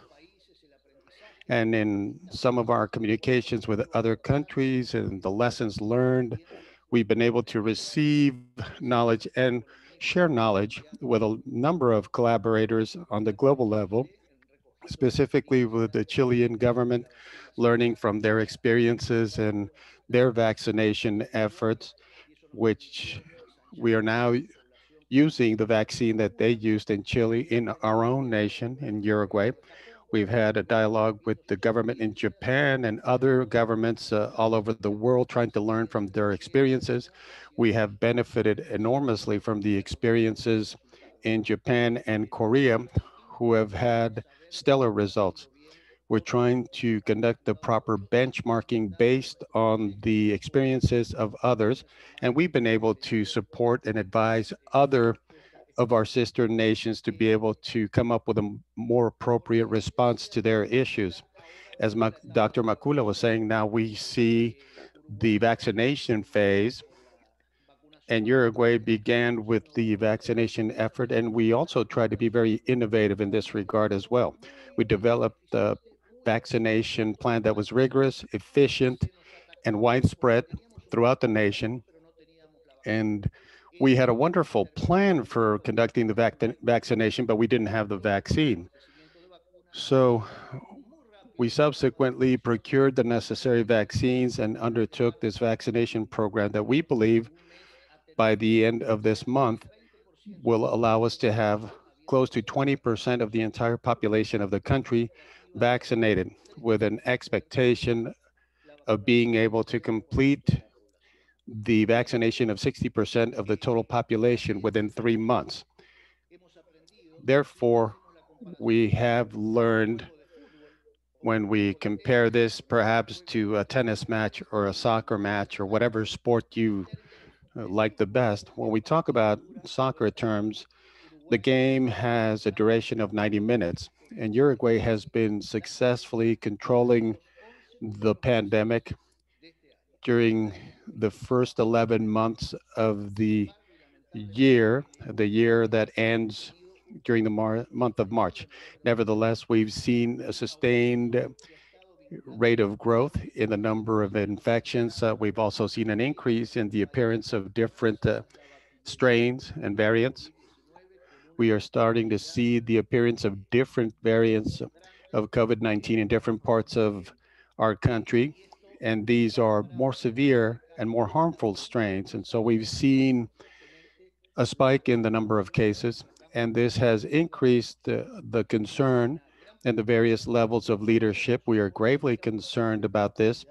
And in some of our communications with other countries and the lessons learned, we've been able to receive knowledge and share knowledge with a number of collaborators on the global level, specifically with the Chilean government, learning from their experiences and their vaccination efforts, which we are now using the vaccine that they used in Chile in our own nation, in Uruguay. We've had a dialogue with the government in Japan and other governments uh, all over the world trying to learn from their experiences. We have benefited enormously from the experiences in Japan and Korea who have had stellar results. We're trying to conduct the proper benchmarking based on the experiences of others. And we've been able to support and advise other of our sister nations to be able to come up with a more appropriate response to their issues. As Dr. Mankoula was saying, now we see the vaccination phase and Uruguay began with the vaccination effort, and we also tried to be very innovative in this regard as well. We developed a vaccination plan that was rigorous, efficient, and widespread throughout the nation. And we had a wonderful plan for conducting the vac vaccination, but we didn't have the vaccine. So we subsequently procured the necessary vaccines and undertook this vaccination program that we believe by the end of this month will allow us to have close to 20% of the entire population of the country vaccinated with an expectation of being able to complete the vaccination of 60% of the total population within three months. Therefore, we have learned when we compare this perhaps to a tennis match or a soccer match or whatever sport you Uh, like the best, when we talk about soccer terms, the game has a duration of 90 minutes, and Uruguay has been successfully controlling the pandemic during the first 11 months of the year, the year that ends during the month of March. Nevertheless, we've seen a sustained rate of growth in the number of infections. Uh, we've also seen an increase in the appearance of different uh, strains and variants. We are starting to see the appearance of different variants of COVID-19 in different parts of our country and these are more severe and more harmful strains. And so we've seen a spike in the number of cases, and this has increased the, the concern and the various levels of leadership. We are gravely concerned about this,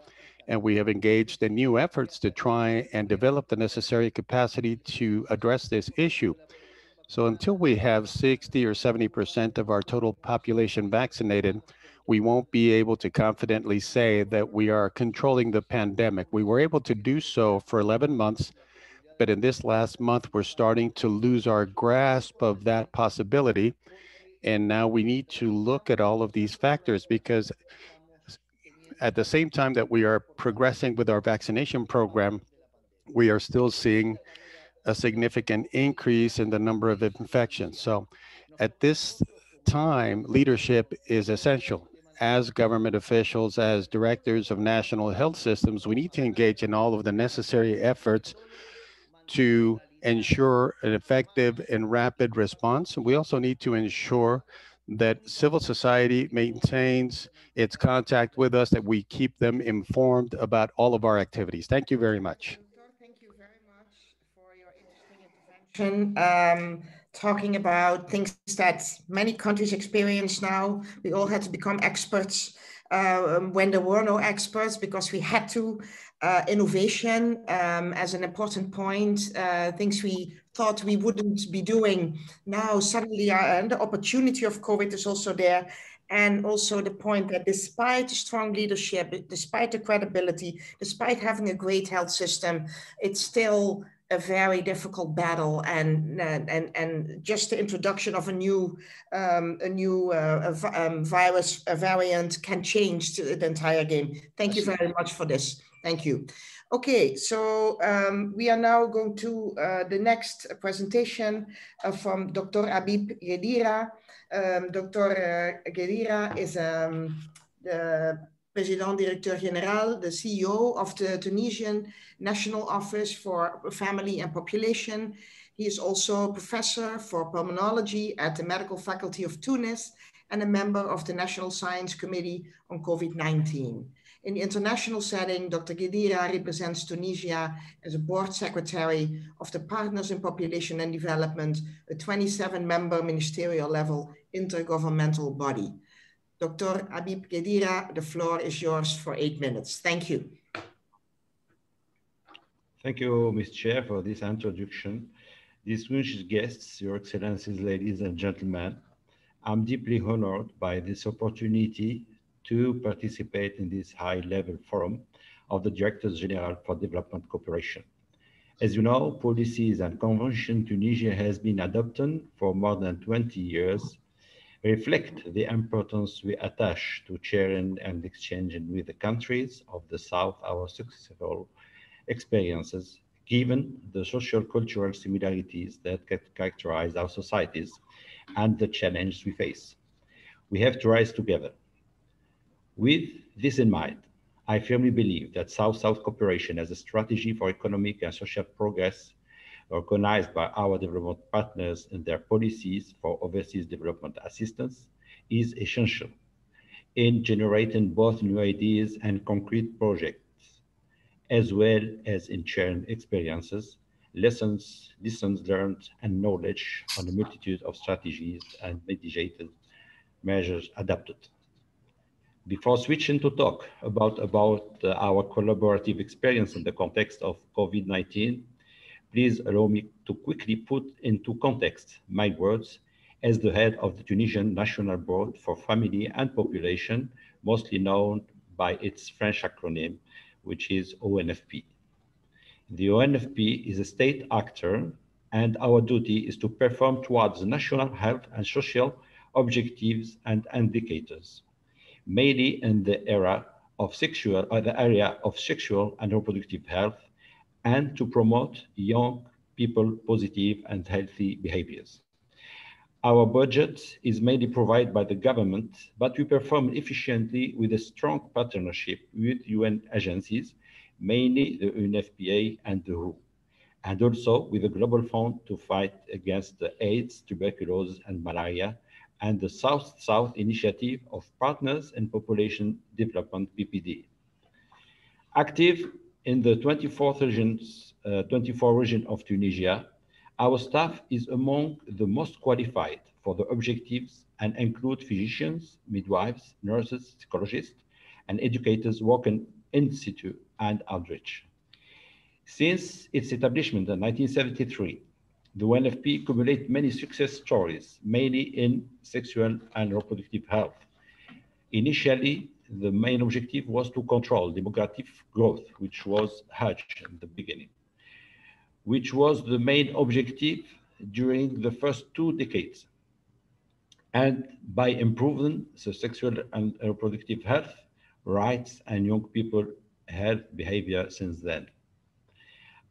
and we have engaged in new efforts to try and develop the necessary capacity to address this issue. So until we have 60 or 70% of our total population vaccinated, we won't be able to confidently say that we are controlling the pandemic. We were able to do so for 11 months, but in this last month, we're starting to lose our grasp of that possibility. And now we need to look at all of these factors because at the same time that we are progressing with our vaccination program, we are still seeing a significant increase in the number of infections. So at this time, leadership is essential. As government officials, as directors of national health systems, we need to engage in all of the necessary efforts to ensure an effective and rapid response. We also need to ensure that civil society maintains its contact with us, that we keep them informed about all of our activities. Thank you very much. Thank you very much for your interesting intervention. Um, talking about things that many countries experience now. We all had to become experts uh, when there were no experts because we had to. Uh, innovation um, as an important point, uh, things we thought we wouldn't be doing now suddenly are, and the opportunity of COVID is also there. And also the point that despite strong leadership, despite the credibility, despite having a great health system, it's still a very difficult battle and and and just the introduction of a new um, a new uh, a, um, virus a variant can change the entire game. Thank you very much for this. Thank you. Okay, so um, we are now going to uh, the next presentation uh, from Dr. Habib Ghedira. Um, Dr. Uh, Ghedira is um, the President Directeur General, the CEO of the Tunisian National Office for Family and Population. He is also a professor for pulmonology at the Medical Faculty of Tunis and a member of the National Science Committee on COVID-19. In the international setting, Dr. Ghedira represents Tunisia as a board secretary of the Partners in Population and Development, a 27-member ministerial level intergovernmental body. Dr. Habib Ghedira, the floor is yours for eight minutes. Thank you. Thank you, Ms. Chair, for this introduction. Distinguished guests, Your Excellencies, ladies and gentlemen, I'm deeply honored by this opportunity to participate in this high-level forum of the Directors General for Development Cooperation. As you know, policies and convention Tunisia has been adopted for more than 20 years reflect the importance we attach to sharing and exchanging with the countries of the South our successful experiences, given the social cultural similarities that characterize our societies and the challenges we face. We have to rise together. With this in mind, I firmly believe that South-South cooperation as a strategy for economic and social progress organized by our development partners in their policies for overseas development assistance is essential in generating both new ideas and concrete projects, as well as in sharing experiences, lessons, lessons learned, and knowledge on a multitude of strategies and mitigated measures adopted. Before switching to talk about, about uh, our collaborative experience in the context of COVID-19, please allow me to quickly put into context my words as the head of the Tunisian National Board for Family and Population, mostly known by its French acronym, which is ONFP. The ONFP is a state actor, and our duty is to perform towards national health and social objectives and indicators, mainly in the era of sexual, or uh, the area of sexual and reproductive health, and to promote young people positive and healthy behaviors. Our budget is mainly provided by the government, but we perform efficiently with a strong partnership with UN agencies, mainly the UNFPA and the WHO, and also with the Global Fund to fight against AIDS, tuberculosis, and malaria, and the South-South Initiative of Partners in Population Development, PPD. Active in the 24th regions, uh, 24 region of Tunisia, our staff is among the most qualified for the objectives and include physicians, midwives, nurses, psychologists, and educators working in situ and outreach. Since its establishment in 1973, the ONFP accumulated many success stories, mainly in sexual and reproductive health, Initially, the main objective was to control demographic growth, which was Hajj in the beginning, which was the main objective during the first two decades. And by improving the sexual and reproductive health, rights, and young people health behavior since then.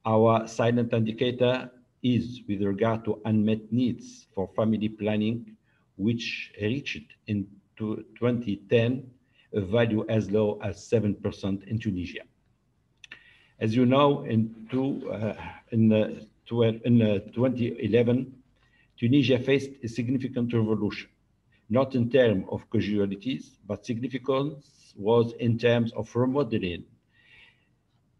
Our silent indicator is with regard to unmet needs for family planning, which reached in 2010 a value as low as 7% in Tunisia. As you know, in, two, uh, in, uh, in uh, 2011, Tunisia faced a significant revolution, not in terms of casualties, but significance was in terms of remodeling,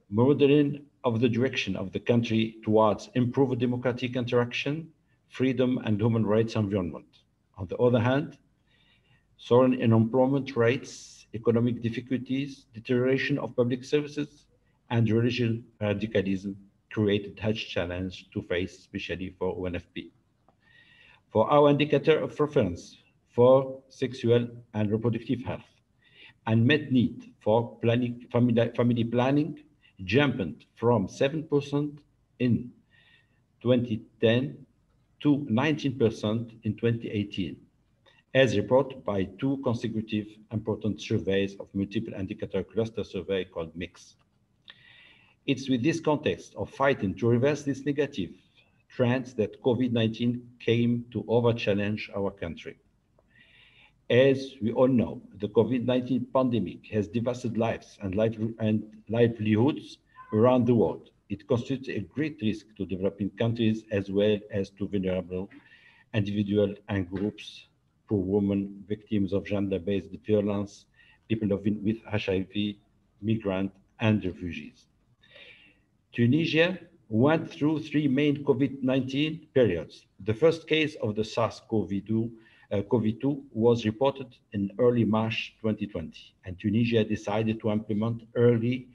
remodeling of the direction of the country towards improved democratic interaction, freedom, and human rights environment. On the other hand, soaring unemployment rates, economic difficulties, deterioration of public services, and religious radicalism created huge challenge to face, especially for ONFP. For our indicator of reference for sexual and reproductive health, and met need for planning, family, family planning jumped from 7% in 2010 to 19% in 2018, as reported by two consecutive important surveys of multiple indicator cluster survey called MICS. It's with this context of fighting to reverse this negative trends that COVID-19 came to over-challenge our country. As we all know, the COVID-19 pandemic has devastated lives and, life and livelihoods around the world. It constitutes a great risk to developing countries as well as to vulnerable individuals and groups, poor women, victims of gender-based violence, people living with HIV, migrants, and refugees. Tunisia went through three main COVID-19 periods. The first case of the SARS-CoV-2 uh, COVID-2 was reported in early March 2020, and Tunisia decided to implement early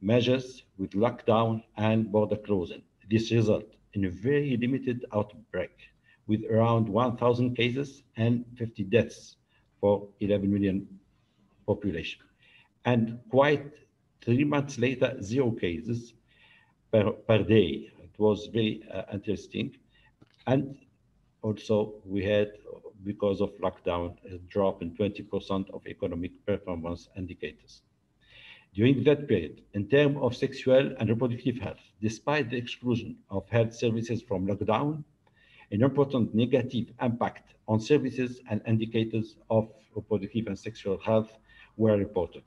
measures with lockdown and border closing. This resulted in a very limited outbreak with around 1,000 cases and 50 deaths for 11 million population. And quite three months later, zero cases per, per day. It was very uh, interesting. And also we had because of lockdown, a drop in 20% of economic performance indicators. During that period, in terms of sexual and reproductive health, despite the exclusion of health services from lockdown, an important negative impact on services and indicators of reproductive and sexual health were reported.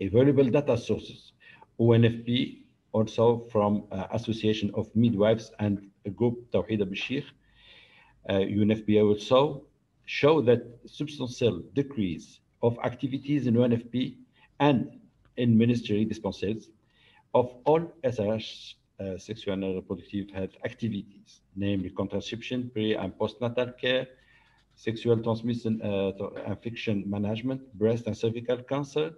Available data sources, ONFP, also from uh, Association of Midwives and group Tawhida Ben Cheikh, UNFPA uh, also show that substantial decrease of activities in ONFP and in ministry dispensaries of all SRH uh, sexual and reproductive health activities, namely contraception, pre and postnatal care, sexual transmission uh, infection management, breast and cervical cancer,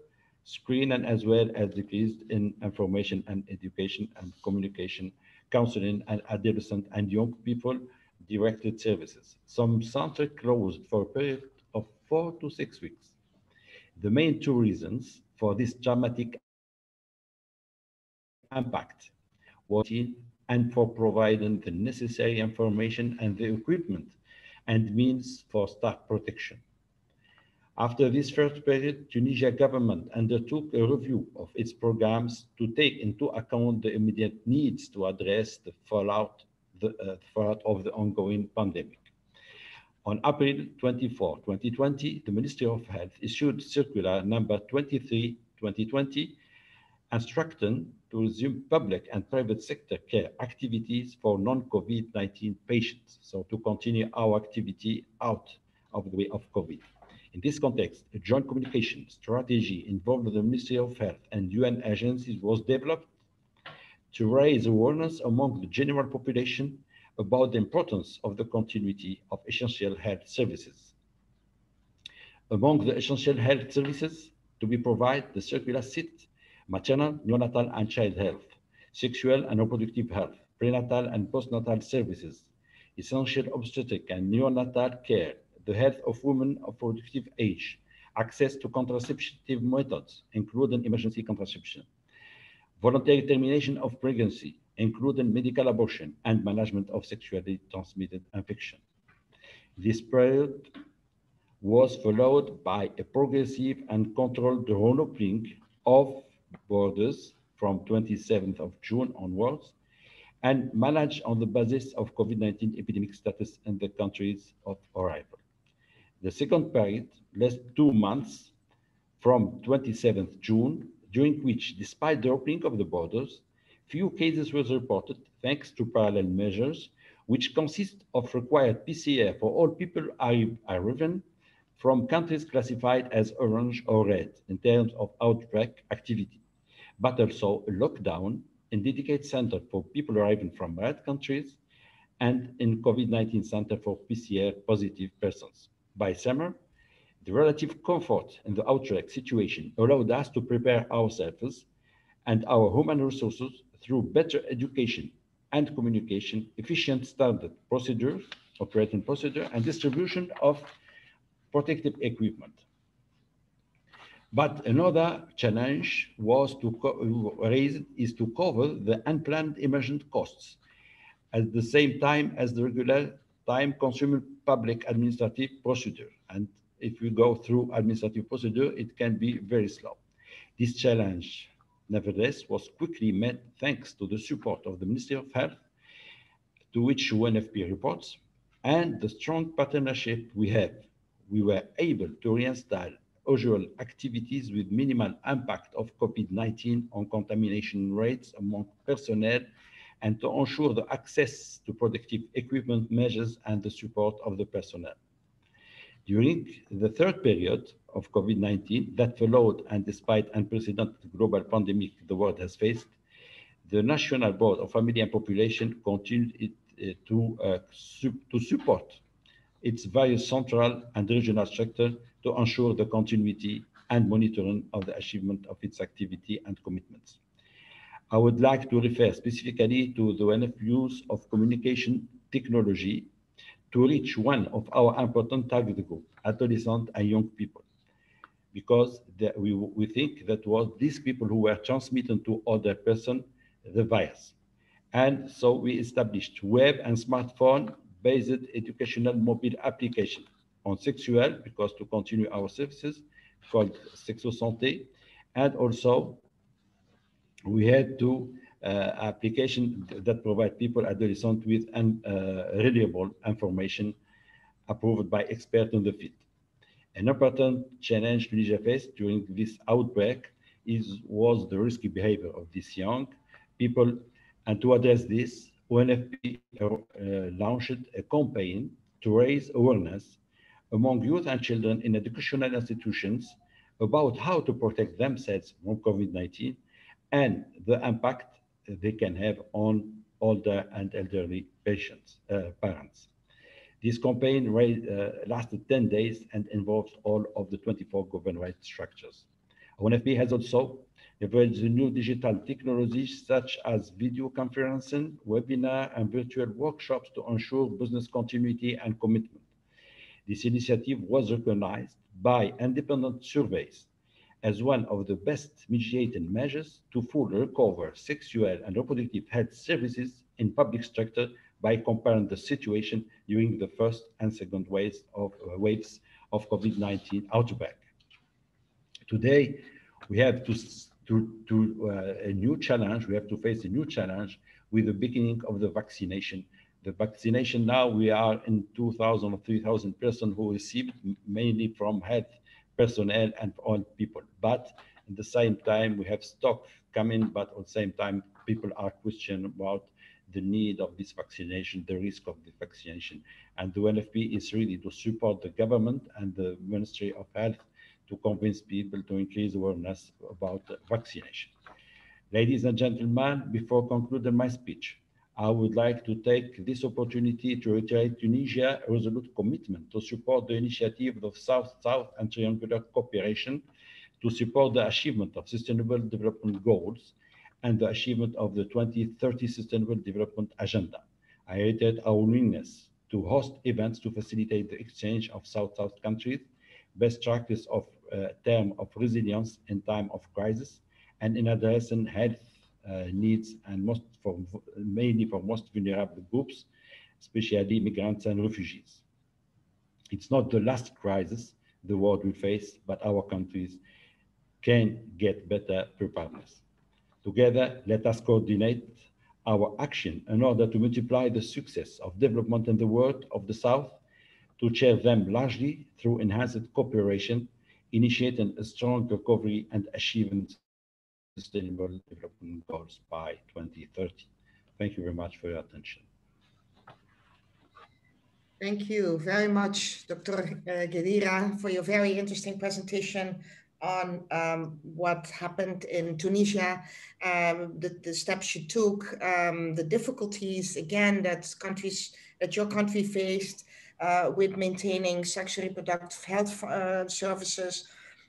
screen, and as well as decreased in information and education and communication, counseling and adolescent and young people directed services. Some centers closed for a period of four to six weeks. The main two reasons for this dramatic impact was and for providing the necessary information and the equipment and means for staff protection. After this first period, Tunisia government undertook a review of its programs to take into account the immediate needs to address the fallout the uh, threat of the ongoing pandemic. On April 24, 2020, the Ministry of Health issued circular number 23, 2020, instructing to resume public and private sector care activities for non-COVID-19 patients. So to continue our activity out of the way of COVID. In this context, a joint communication strategy involving the Ministry of Health and UN agencies was developed to raise awareness among the general population about the importance of the continuity of essential health services. Among the essential health services to be provided, the circular sit, maternal, neonatal, and child health, sexual and reproductive health, prenatal and postnatal services, essential obstetric and neonatal care, the health of women of productive age, access to contraceptive methods, including emergency contraception, voluntary termination of pregnancy, including medical abortion and management of sexually transmitted infection. This period was followed by a progressive and controlled reopening of borders from 27th of June onwards and managed on the basis of COVID-19 epidemic status in the countries of arrival. The second period lasts two months from 27th June, during which, despite the opening of the borders, few cases were reported thanks to parallel measures, which consist of required PCR for all people arriving from countries classified as orange or red in terms of outbreak activity, but also a lockdown in dedicated center for people arriving from red countries and in COVID-19 center for PCR positive persons. By summer, the relative comfort in the outbreak situation allowed us to prepare ourselves and our human resources through better education and communication, efficient standard procedures, operating procedure, and distribution of protective equipment. But another challenge was to raise is to cover the unplanned emergent costs at the same time as the regular time consuming public administrative procedure. And if we go through administrative procedure, it can be very slow. This challenge, nevertheless, was quickly met thanks to the support of the Ministry of Health, to which ONFP reports, and the strong partnership we have. We were able to reinstall usual activities with minimal impact of COVID-19 on contamination rates among personnel and to ensure the access to protective equipment measures and the support of the personnel. During the third period of COVID-19 that followed and despite unprecedented global pandemic the world has faced, the National Board of Family and Population continued it, uh, to, uh, su to support its various central and regional structures to ensure the continuity and monitoring of the achievement of its activity and commitments. I would like to refer specifically to the use of communication technology to reach one of our important target group, adolescent and young people, because the, we, we think that was these people who were transmitting to other person the virus. And so we established web and smartphone based educational mobile application on sexual, because to continue our services called Sexo Santé, and also we had uh, application that provide people, adolescents, with an, uh, reliable information approved by experts on the field. An important challenge Tunisia faced during this outbreak is, was the risky behavior of these young people. And to address this, ONFP uh, launched a campaign to raise awareness among youth and children in educational institutions about how to protect themselves from COVID-19 and the impact they can have on older and elderly patients, uh, parents. This campaign raised, uh, lasted 10 days and involved all of the 24 government structures. ONFP has also leveraged new digital technologies such as video conferencing, webinar, and virtual workshops to ensure business continuity and commitment. This initiative was recognized by independent surveys as one of the best mitigating measures to fully recover sexual and reproductive health services in public sector by comparing the situation during the first and second waves of, uh, waves of COVID-19 outbreak. Today, we have to, to, to uh, a new challenge, we have to face a new challenge with the beginning of the vaccination the vaccination now, we are in 2,000 or 3,000 persons who received mainly from health personnel and all people. But at the same time, we have stock coming, but at the same time, people are questioning about the need of this vaccination, the risk of the vaccination. And the NFP is really to support the government and the Ministry of Health to convince people to increase awareness about vaccination. Ladies and gentlemen, before concluding my speech, I would like to take this opportunity to reiterate Tunisia's resolute commitment to support the initiative of South-South and triangular cooperation to support the achievement of Sustainable Development Goals and the achievement of the 2030 Sustainable Development Agenda. I reiterate our willingness to host events to facilitate the exchange of South-South countries, best practice of uh, term of resilience in time of crisis, and in addressing health Uh, needs and most for, mainly for most vulnerable groups, especially migrants and refugees. It's not the last crisis the world will face, but our countries can get better preparedness. Together, let us coordinate our action in order to multiply the success of development in the world of the South, to share them largely through enhanced cooperation, initiating a strong recovery and achieving sustainable development goals by 2030. Thank you very much for your attention. Thank you very much, Dr. Ghedira, for your very interesting presentation on um, what happened in Tunisia, um, the, the, steps you took, um, the difficulties, again, that countries, that your country faced uh, with maintaining sexual reproductive health uh, services,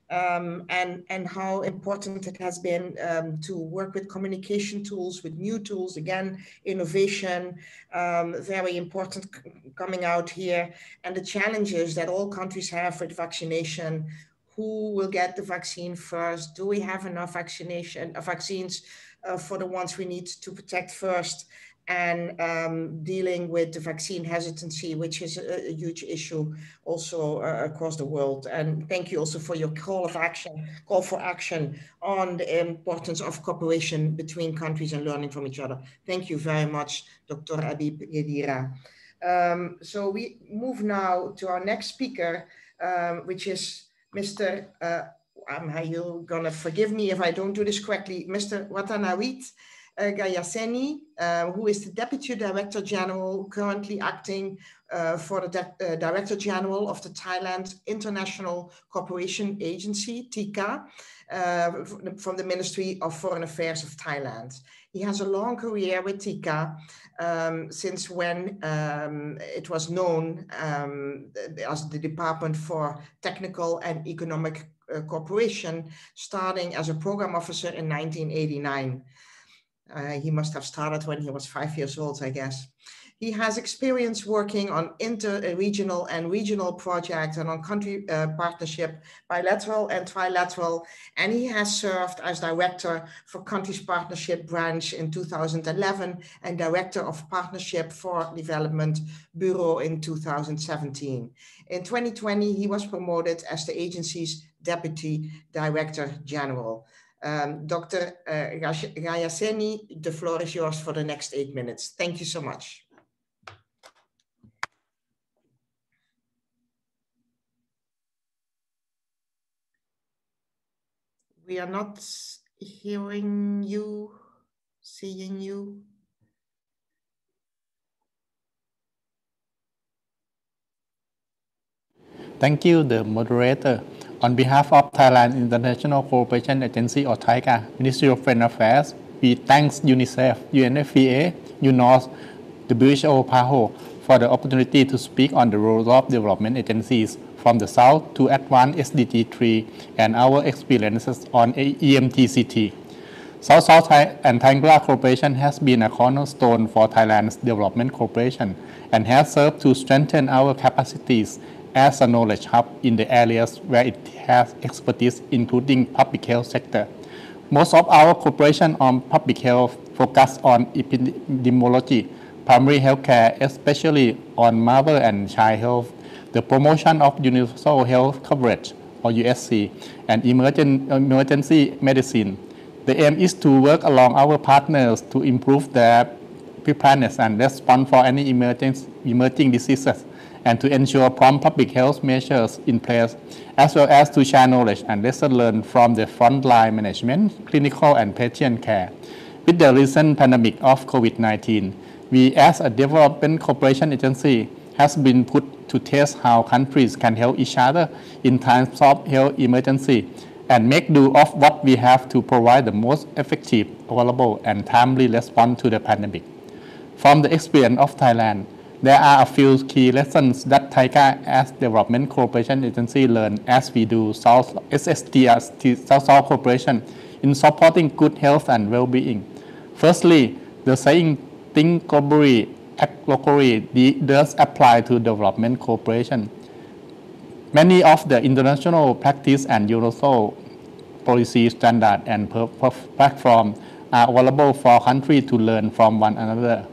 um, and, and how important it has been um, to work with communication tools, with new tools, again, innovation, um, very important coming out here, and the challenges that all countries have with vaccination. Who will get the vaccine first? Do we have enough vaccination uh, vaccines uh, for the ones we need to protect first? And um, dealing with the vaccine hesitancy, which is a, a huge issue also uh, across the world. And thank you also for your call of action, call for action on the importance of cooperation between countries and learning from each other. Thank you very much, Dr. Habib Ghedira. Um, so we move now to our next speaker, um, which is Mr. Uh, um, you're gonna forgive me if I don't do this correctly, Mr. Watanawit Gajaseni, uh, who is the Deputy Director General, currently acting uh, for the uh, Director General of the Thailand International Cooperation Agency, TICA, uh, from the Ministry of Foreign Affairs of Thailand. He has a long career with TICA um, since when um, it was known um, as the Department for Technical and Economic uh, Cooperation, starting as a program officer in 1989. Uh, he must have started when he was five years old, I guess. He has experience working on inter-regional and regional projects and on country uh, partnership, bilateral and trilateral. And he has served as director for countries partnership branch in 2011 and director of partnership for development bureau in 2017. In 2020, he was promoted as the agency's deputy director general. Um, Dr. Uh, Gajaseni, the floor is yours for the next eight minutes. Thank you so much. We are not hearing you, seeing you. Thank you, the moderator. On behalf of Thailand International Cooperation Agency or TICA, Ministry of Foreign Affairs, we thank UNICEF, UNFPA, UNOS, WHO PAHO for the opportunity to speak on the role of development agencies from the South to advance SDG 3 and our experiences on EMTCT. South-South and Triangular cooperation has been a cornerstone for Thailand's development cooperation and has served to strengthen our capacities as a knowledge hub in the areas where it has expertise, including public health sector. Most of our cooperation on public health focus on epidemiology, primary health care, especially on mother and child health, the promotion of universal health coverage, or USC, and emergency medicine. The aim is to work along our partners to improve their preparedness and response for any emerging diseases and to ensure prompt public health measures in place, as well as to share knowledge and lessons learned from the frontline management, clinical and patient care. With the recent pandemic of COVID-19, we as a development cooperation agency has been put to test how countries can help each other in times of health emergency and make do of what we have to provide the most effective, available, and timely response to the pandemic. From the experience of Thailand, there are a few key lessons that TICA as Development Cooperation Agency learn as we do South SST South South Cooperation in supporting good health and well-being. Firstly, the saying think globally act locally does apply to development cooperation. Many of the international practice and universal policy standard and platform are available for countries to learn from one another.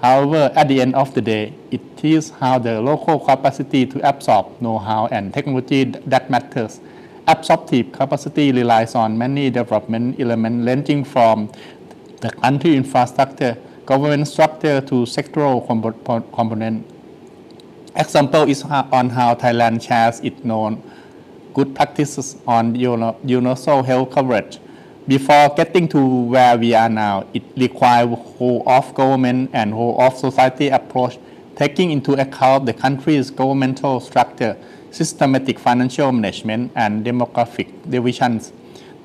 However, at the end of the day, it is how the local capacity to absorb know-how and technology that matters. Absorptive capacity relies on many development elements ranging from the country infrastructure, government structure to sectoral component. Example is on how Thailand shares its known good practices on universal health coverage before getting to where we are now, it requires whole of government and whole of society approach, taking into account the country's governmental structure, systematic financial management, and demographic divisions.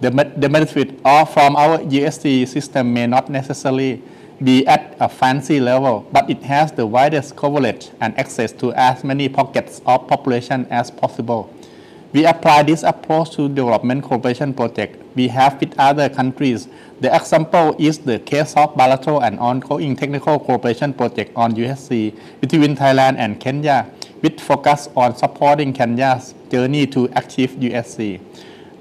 The, the benefit of, from our GSC system may not necessarily be at a fancy level, but it has the widest coverage and access to as many pockets of population as possible. We apply this approach to development cooperation project we have with other countries. The example is the case of bilateral and ongoing technical cooperation project on USC between Thailand and Kenya, with focus on supporting Kenya's journey to achieve USC.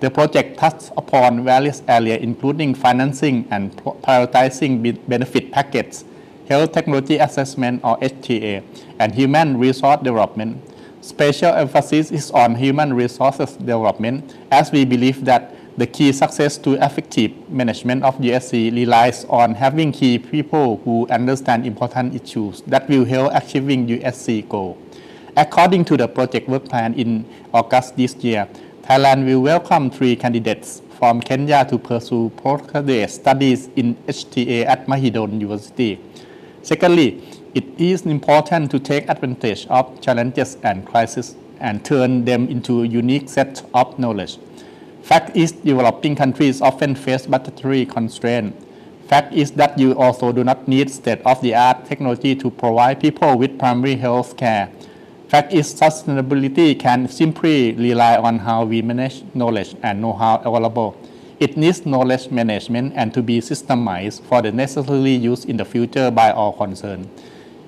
The project touches upon various areas including financing and prioritizing benefit packets, health technology assessment or HTA, and human resource development. Special emphasis is on human resources development as we believe that the key success to effective management of GSC relies on having key people who understand important issues that will help achieving USC goal. According to the project work plan in August this year, Thailand will welcome three candidates from Kenya to pursue postgraduate studies in HTA at Mahidol University. Secondly, it is important to take advantage of challenges and crises and turn them into unique sets of knowledge. Fact is, developing countries often face budgetary constraints. Fact is that you also do not need state-of-the-art technology to provide people with primary health care. Fact is, sustainability can simply rely on how we manage knowledge and know-how available. It needs knowledge management and to be systemized for the necessary use in the future by all concerned.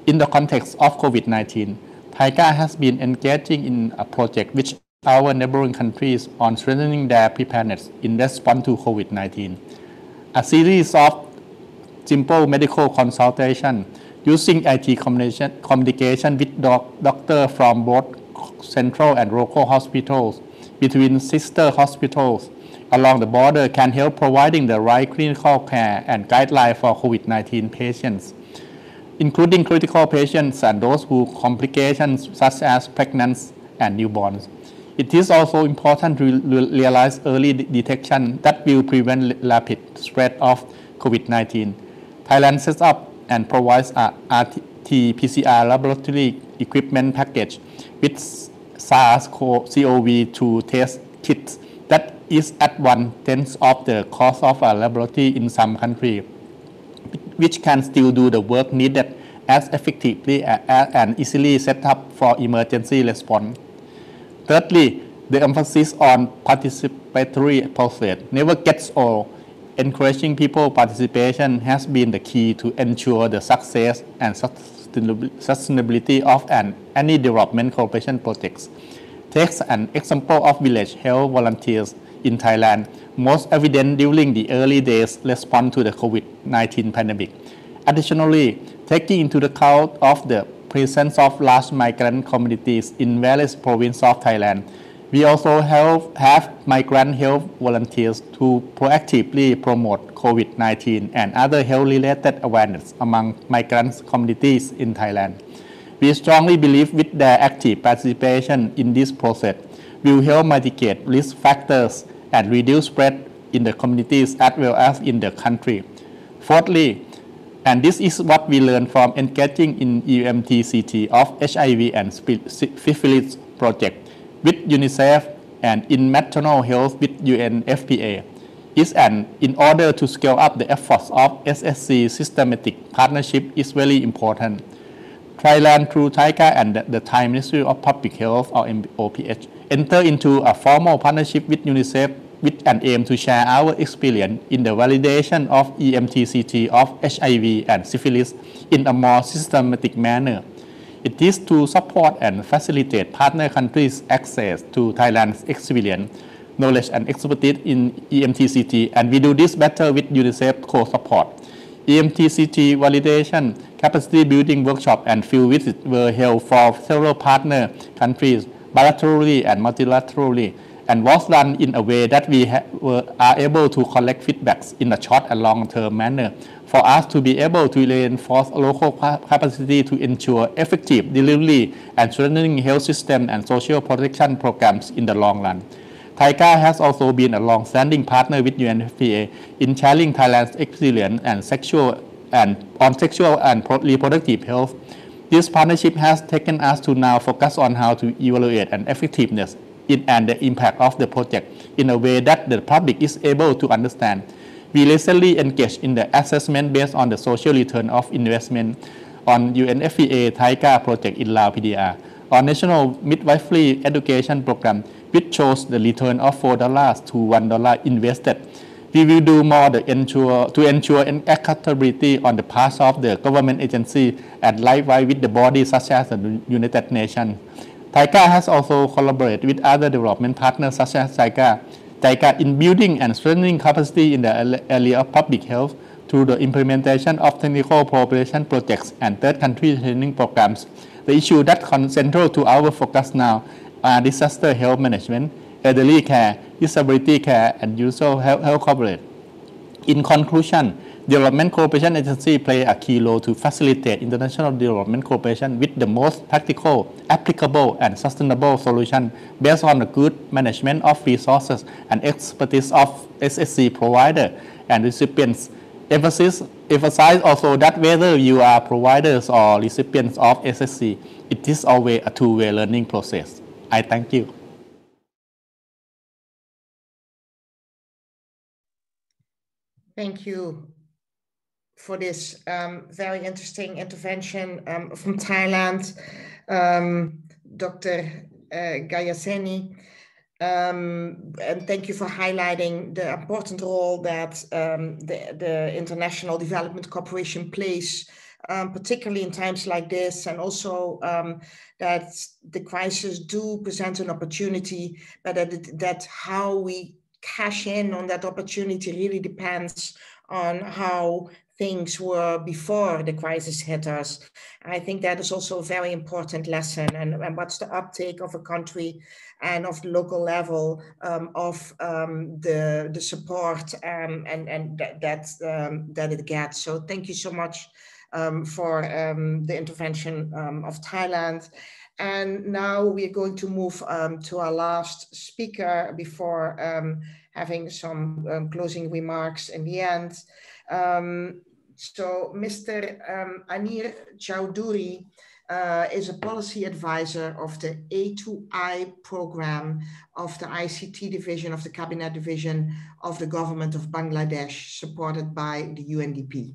In the context of COVID-19, TICA has been engaging in a project which our neighboring countries on strengthening their preparedness in response to COVID-19. A series of simple medical consultation using IT communication, with doc, doctors from both central and local hospitals between sister hospitals along the border can help providing the right clinical care and guideline for COVID-19 patients including critical patients and those who complications such as pregnancy and newborns. It is also important to realize early detection that will prevent rapid spread of COVID-19. Thailand sets up and provides a RT-PCR laboratory equipment package with SARS-CoV-2 test kits that is at one tenth of the cost of a laboratory in some countries which can still do the work needed as effectively and easily set up for emergency response. Thirdly, the emphasis on participatory process never gets old. Encouraging people participation has been the key to ensure the success and sustainability of an, any development cooperation projects. Takes an example of village health volunteers in Thailand most evident during the early days response to the COVID-19 pandemic. Additionally, taking into account of the presence of large migrant communities in various provinces of Thailand, we also have, have migrant health volunteers to proactively promote COVID-19 and other health-related awareness among migrant communities in Thailand. We strongly believe with their active participation in this process will help mitigate risk factors and reduce spread in the communities as well as in the country. Fourthly, and this is what we learned from engaging in EMTCT of HIV and syphilis project with UNICEF and in maternal health with UNFPA is and in order to scale up the efforts of SSC systematic partnership is very important. Thailand through TICA and the Thai Ministry of Public Health or OPH enter into a formal partnership with UNICEF with an aim to share our experience in the validation of EMTCT of HIV and syphilis in a more systematic manner. It is to support and facilitate partner countries' access to Thailand's experience, knowledge and expertise in EMTCT, and we do this better with UNICEF co-support. EMTCT validation, capacity building workshop, and field visits were held for several partner countries bilaterally and multilaterally and was done in a way that we are able to collect feedbacks in a short and long term manner for us to be able to reinforce local capacity to ensure effective delivery and strengthening health system and social protection programs in the long run. TICA has also been a long-standing partner with UNFPA in sharing Thailand's experience and sexual and on sexual and reproductive health. This partnership has taken us to now focus on how to evaluate and effectiveness in, and the impact of the project in a way that the public is able to understand. We recently engaged in the assessment based on the social return of investment on UNFPA TICA project in Lao PDR. Our national midwifery education program, which shows the return of $4 to $1 invested. We will do more to ensure, to ensure accountability on the part of the government agency and likewise with the bodies such as the United Nations. TICA has also collaborated with other development partners such as JICA, JICA in building and strengthening capacity in the area of public health through the implementation of technical cooperation projects and third country training programs. The issue that central to our focus now are disaster health management, elderly care, disability care, and usual health, health coverage. In conclusion, Development Cooperation Agency play a key role to facilitate international development cooperation with the most practical, applicable, and sustainable solution based on the good management of resources and expertise of SSC provider and recipients. Emphasis emphasize also that whether you are providers or recipients of SSC, it is always a two-way learning process. I thank you. Thank you for this um, very interesting intervention um, from Thailand, um, Dr. Uh, Gajaseni. Um, and thank you for highlighting the important role that um, the, the International Development Corporation plays, um, particularly in times like this, and also that the crisis do present an opportunity, but that, that how we cash in on that opportunity really depends on how things were before the crisis hit us. I think that is also a very important lesson. And, and what's the uptake of a country and of the local level um, of um, the, the support um, and, and that, that, um, that it gets. So thank you so much um, for um, the intervention of Thailand. And now we're going to move to our last speaker before having some closing remarks in the end. Um, so Mr. Um, Anir Chowdhury uh, is a policy advisor of the A2I program of the ICT division of the Cabinet division of the government of Bangladesh, supported by the UNDP.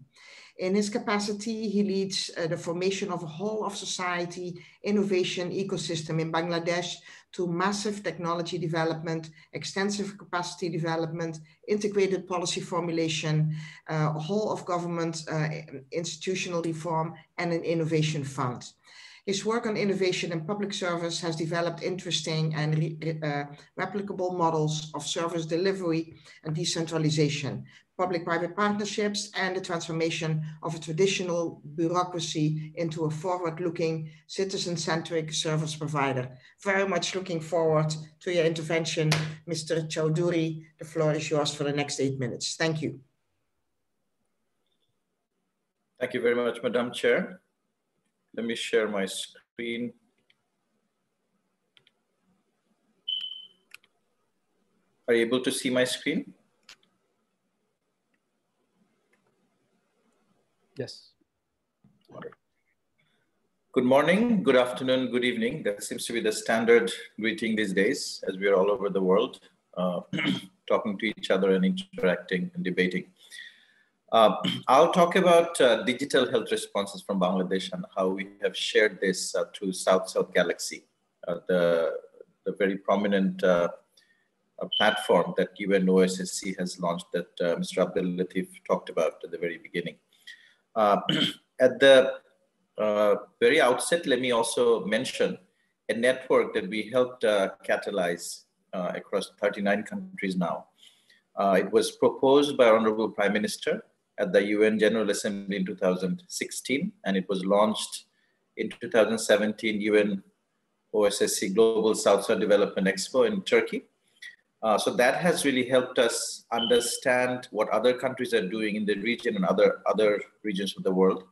In his capacity, he leads uh, the formation of a whole of society innovation ecosystem in Bangladesh to massive technology development, extensive capacity development, integrated policy formulation, uh, whole of government uh, institutional reform, and an innovation fund. His work on innovation and public service has developed interesting and re uh, replicable models of service delivery and decentralization, public-private partnerships, and the transformation of a traditional bureaucracy into a forward-looking, citizen-centric service provider. Very much looking forward to your intervention, Mr. Chowdhury. The floor is yours for the next eight minutes. Thank you. Thank you very much, Madam Chair. Let me share my screen. Are you able to see my screen? Yes. Good morning, good afternoon, good evening. That seems to be the standard greeting these days as we are all over the world uh, talking to each other and interacting and debating. Uh, I'll talk about uh, digital health responses from Bangladesh and how we have shared this uh, through South South Galaxy, uh, the, the very prominent uh, platform that UN OSSC has launched that uh, Mr. Abdel Latif talked about at the very beginning. Uh, at the uh, very outset, let me also mention a network that we helped uh, catalyze across 39 countries now. It was proposed by Honorable Prime Minister at the UN General Assembly in 2016, and it was launched in 2017 UN OSSC Global South-South Development Expo in Turkey. Uh, so that has really helped us understand what other countries are doing in the region and other, other regions of the world,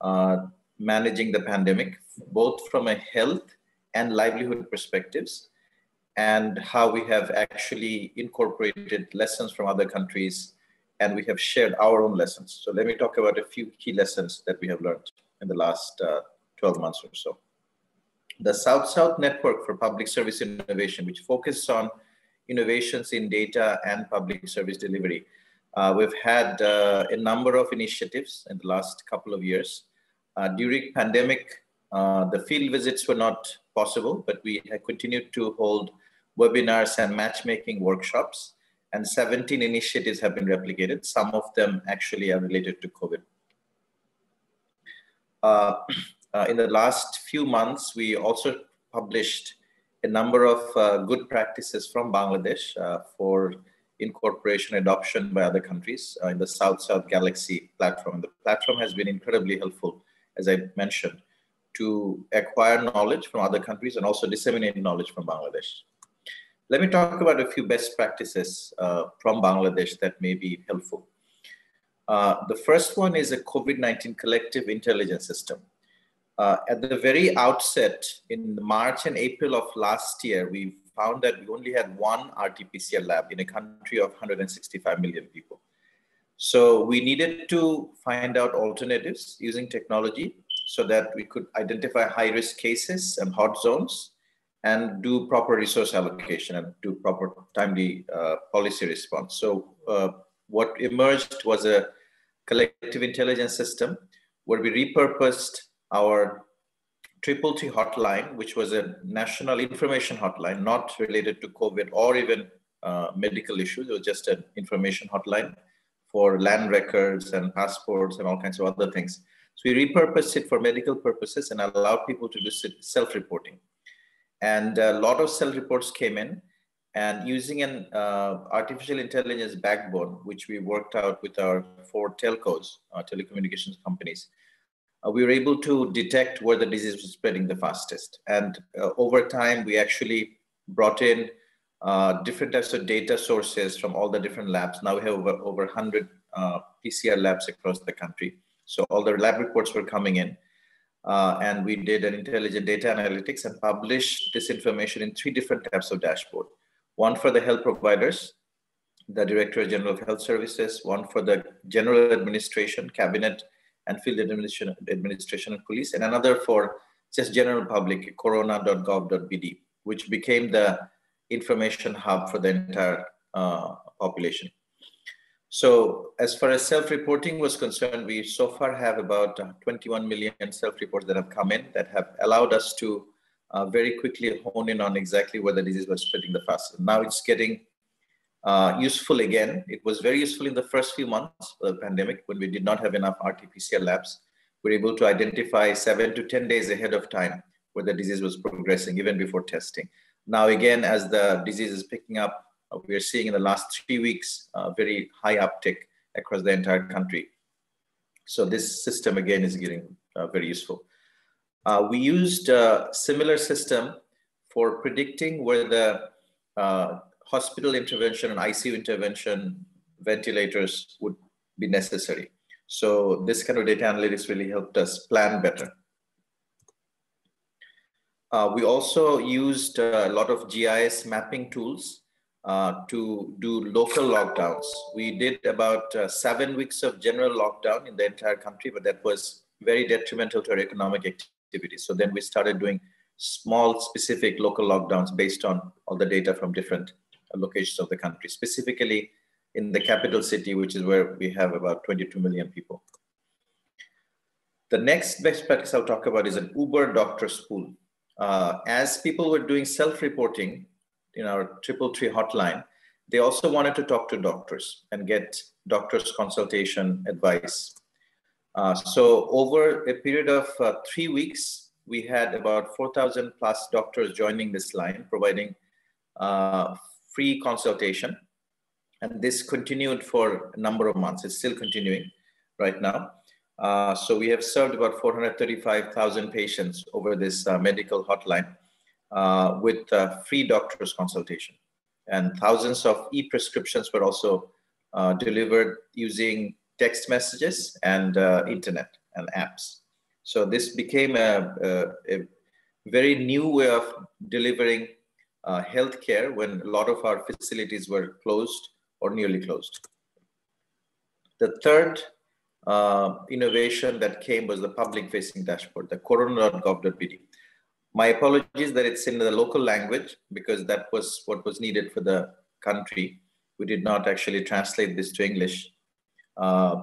uh, managing the pandemic, both from a health and livelihood perspectives, and how we have actually incorporated lessons from other countries and we have shared our own lessons. So let me talk about a few key lessons that we have learned in the last uh, 12 months or so. The South-South Network for Public Service Innovation, which focuses on innovations in data and public service delivery. Uh, we've had uh, a number of initiatives in the last couple of years. Uh, during pandemic, uh, the field visits were not possible, but we have continued to hold webinars and matchmaking workshops and 17 initiatives have been replicated. Some of them actually are related to COVID. Uh, uh, in the last few months, we also published a number of uh, good practices from Bangladesh uh, for incorporation adoption by other countries uh, in the South-South Galaxy platform. And The platform has been incredibly helpful, as I mentioned, to acquire knowledge from other countries and also disseminate knowledge from Bangladesh. Let me talk about a few best practices uh, from Bangladesh that may be helpful. Uh, the first one is a COVID-19 collective intelligence system. Uh, at the very outset, in March and April of last year, we found that we only had one RT-PCR lab in a country of 165 million people. So we needed to find out alternatives using technology so that we could identify high-risk cases and hot zones and do proper resource allocation and do proper timely uh, policy response. So uh, what emerged was a collective intelligence system where we repurposed our triple three hotline, which was a national information hotline, not related to COVID or even uh, medical issues. It was just an information hotline for land records and passports and all kinds of other things. So we repurposed it for medical purposes and allowed people to do self-reporting and a lot of self-reports came in and using an uh, artificial intelligence backbone, which we worked out with our four telcos, uh, telecommunications companies, uh, we were able to detect where the disease was spreading the fastest. And uh, over time, we actually brought in uh, different types of data sources from all the different labs. Now we have over, over 100 uh, PCR labs across the country. So all the lab reports were coming in. Uh, and we did an intelligent data analytics and published this information in three different types of dashboard. One for the health providers, the Director General of Health Services, one for the general administration, cabinet, and field administration, administration and police, and another for just general public, corona.gov.bd, which became the information hub for the entire uh, population. So as far as self-reporting was concerned, we so far have about uh, 21 million self-reports that have come in that have allowed us to uh, very quickly hone in on exactly where the disease was spreading the fastest. Now it's getting uh, useful again. It was very useful in the first few months of the pandemic when we did not have enough RT-PCR labs. We were able to identify seven to 10 days ahead of time where the disease was progressing, even before testing. Now again, as the disease is picking up, uh, we are seeing in the last three weeks a very high uptick across the entire country. So this system again is getting uh, very useful. Uh, we used a similar system for predicting where the uh, hospital intervention and ICU intervention ventilators would be necessary. So this kind of data analytics really helped us plan better. Uh, we also used a lot of GIS mapping tools uh, to do local lockdowns. We did about uh, seven weeks of general lockdown in the entire country, but that was very detrimental to our economic activity. So then we started doing small, specific local lockdowns based on all the data from different locations of the country, specifically in the capital city, which is where we have about 22 million people. The next best practice I'll talk about is an Uber doctor pool. Uh, as people were doing self-reporting, in our triple three hotline, they also wanted to talk to doctors and get doctors consultation advice. Uh, so over a period of uh, three weeks, we had about 4,000 plus doctors joining this line, providing uh, free consultation. And this continued for a number of months. It's still continuing right now. Uh, so we have served about 435,000 patients over this uh, medical hotline uh, with free doctor's consultation. And thousands of e-prescriptions were also delivered using text messages and internet and apps. So this became a, a, a very new way of delivering uh, healthcare when a lot of our facilities were closed or nearly closed. The third uh, innovation that came was the public facing dashboard, the corona.gov.bd. My apologies that it's in the local language because that was what was needed for the country. We did not actually translate this to English. Uh,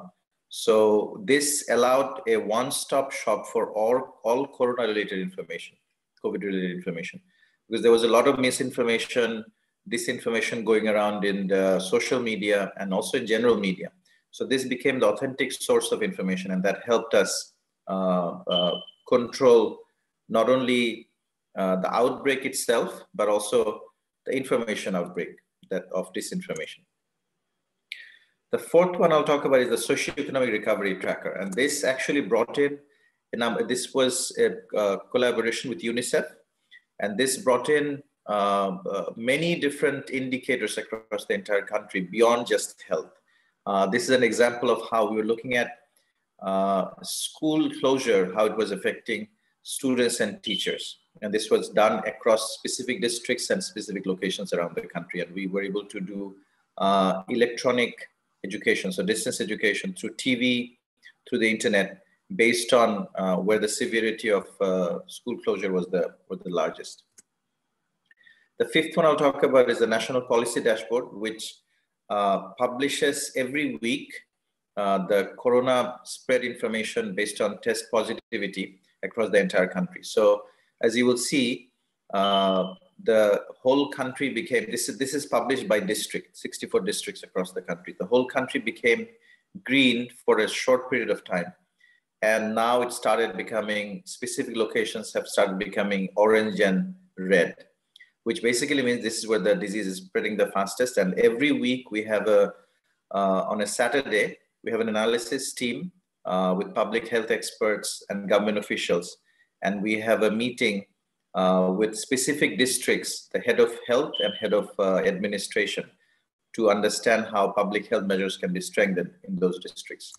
so this allowed a one-stop shop for all, all corona-related information, COVID-related information, because there was a lot of misinformation, disinformation going around in the social media and also in general media. So this became the authentic source of information, and that helped us uh, uh, control not only uh, the outbreak itself, but also the information outbreak that of disinformation. The fourth one I'll talk about is the socioeconomic recovery tracker. And this actually brought in, this was a collaboration with UNICEF. And this brought in uh, uh, many different indicators across the entire country beyond just health. Uh, this is an example of how we were looking at uh, school closure, how it was affecting students and teachers. And this was done across specific districts and specific locations around the country. And we were able to do uh, electronic education, so distance education through TV, through the internet, based on uh, where the severity of uh, school closure was the, was the largest. The fifth one I'll talk about is the National Policy Dashboard, which uh, publishes every week uh, the corona spread information based on test positivity across the entire country. So as you will see, uh, the whole country became, this is, this is published by district, 64 districts across the country. The whole country became green for a short period of time. And now it started becoming, specific locations have started becoming orange and red, which basically means this is where the disease is spreading the fastest. And every week we have a, uh, on a Saturday, we have an analysis team uh, with public health experts and government officials. And we have a meeting uh, with specific districts, the head of health and head of uh, administration, to understand how public health measures can be strengthened in those districts.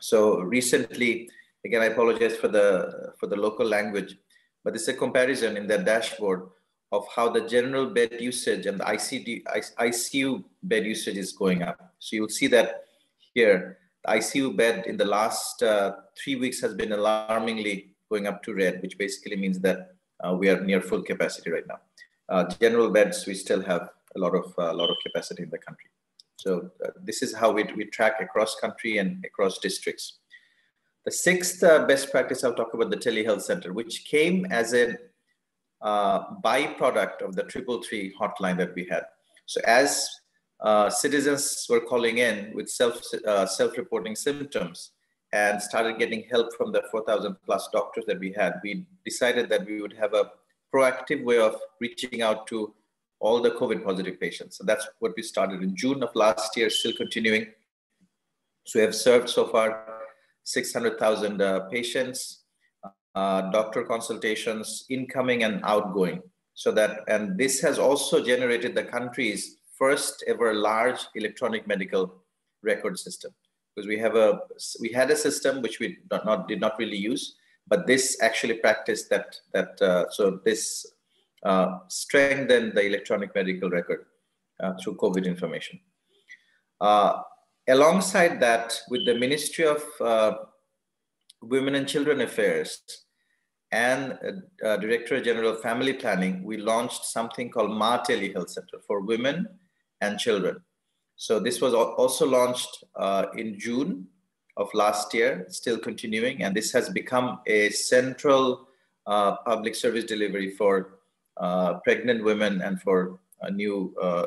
So recently, again, I apologize for the for the local language, but it's a comparison in their dashboard of how the general bed usage and the ICD, ICU bed usage is going up. So you'll see that here, the ICU bed in the last uh, three weeks has been alarmingly going up to red, which basically means that uh, we are near full capacity right now. Uh, general beds, we still have a lot of a uh, lot of capacity in the country. So this is how we, we track across country and across districts. The sixth best practice, I'll talk about the telehealth center, which came as a uh, byproduct of the triple three hotline that we had. So as uh, citizens were calling in with self uh, self-reporting symptoms, and started getting help from the 4,000 plus doctors that we had, we decided that we would have a proactive way of reaching out to all the COVID positive patients. And that's what we started in June of last year, still continuing. So we have served so far 600,000 uh, patients, uh, doctor consultations, incoming and outgoing. So that, and this has also generated the country's first ever large electronic medical record system because we have a we had a system which we not, not did not really use, but this actually practiced that that uh, so this uh, strengthened the electronic medical record uh, through COVID information. Uh, alongside that, with the Ministry of uh, Women and Children Affairs and uh, Director General of Family Planning, we launched something called Ma Tele Health Center for women and children. So this was also launched in June of last year, still continuing, and this has become a central uh, public service delivery for pregnant women and for new uh,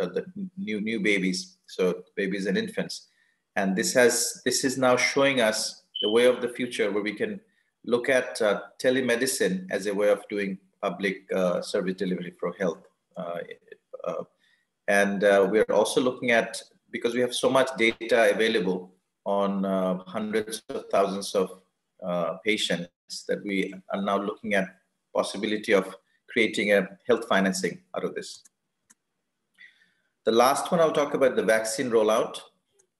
uh, the new new babies, so babies and infants. And this has this is now showing us the way of the future where we can look at uh, telemedicine as a way of doing public uh, service delivery for health. Uh, uh, and we're also looking at, because we have so much data available on hundreds of thousands of patients that we are now looking at possibility of creating a health financing out of this. The last one I'll talk about the vaccine rollout.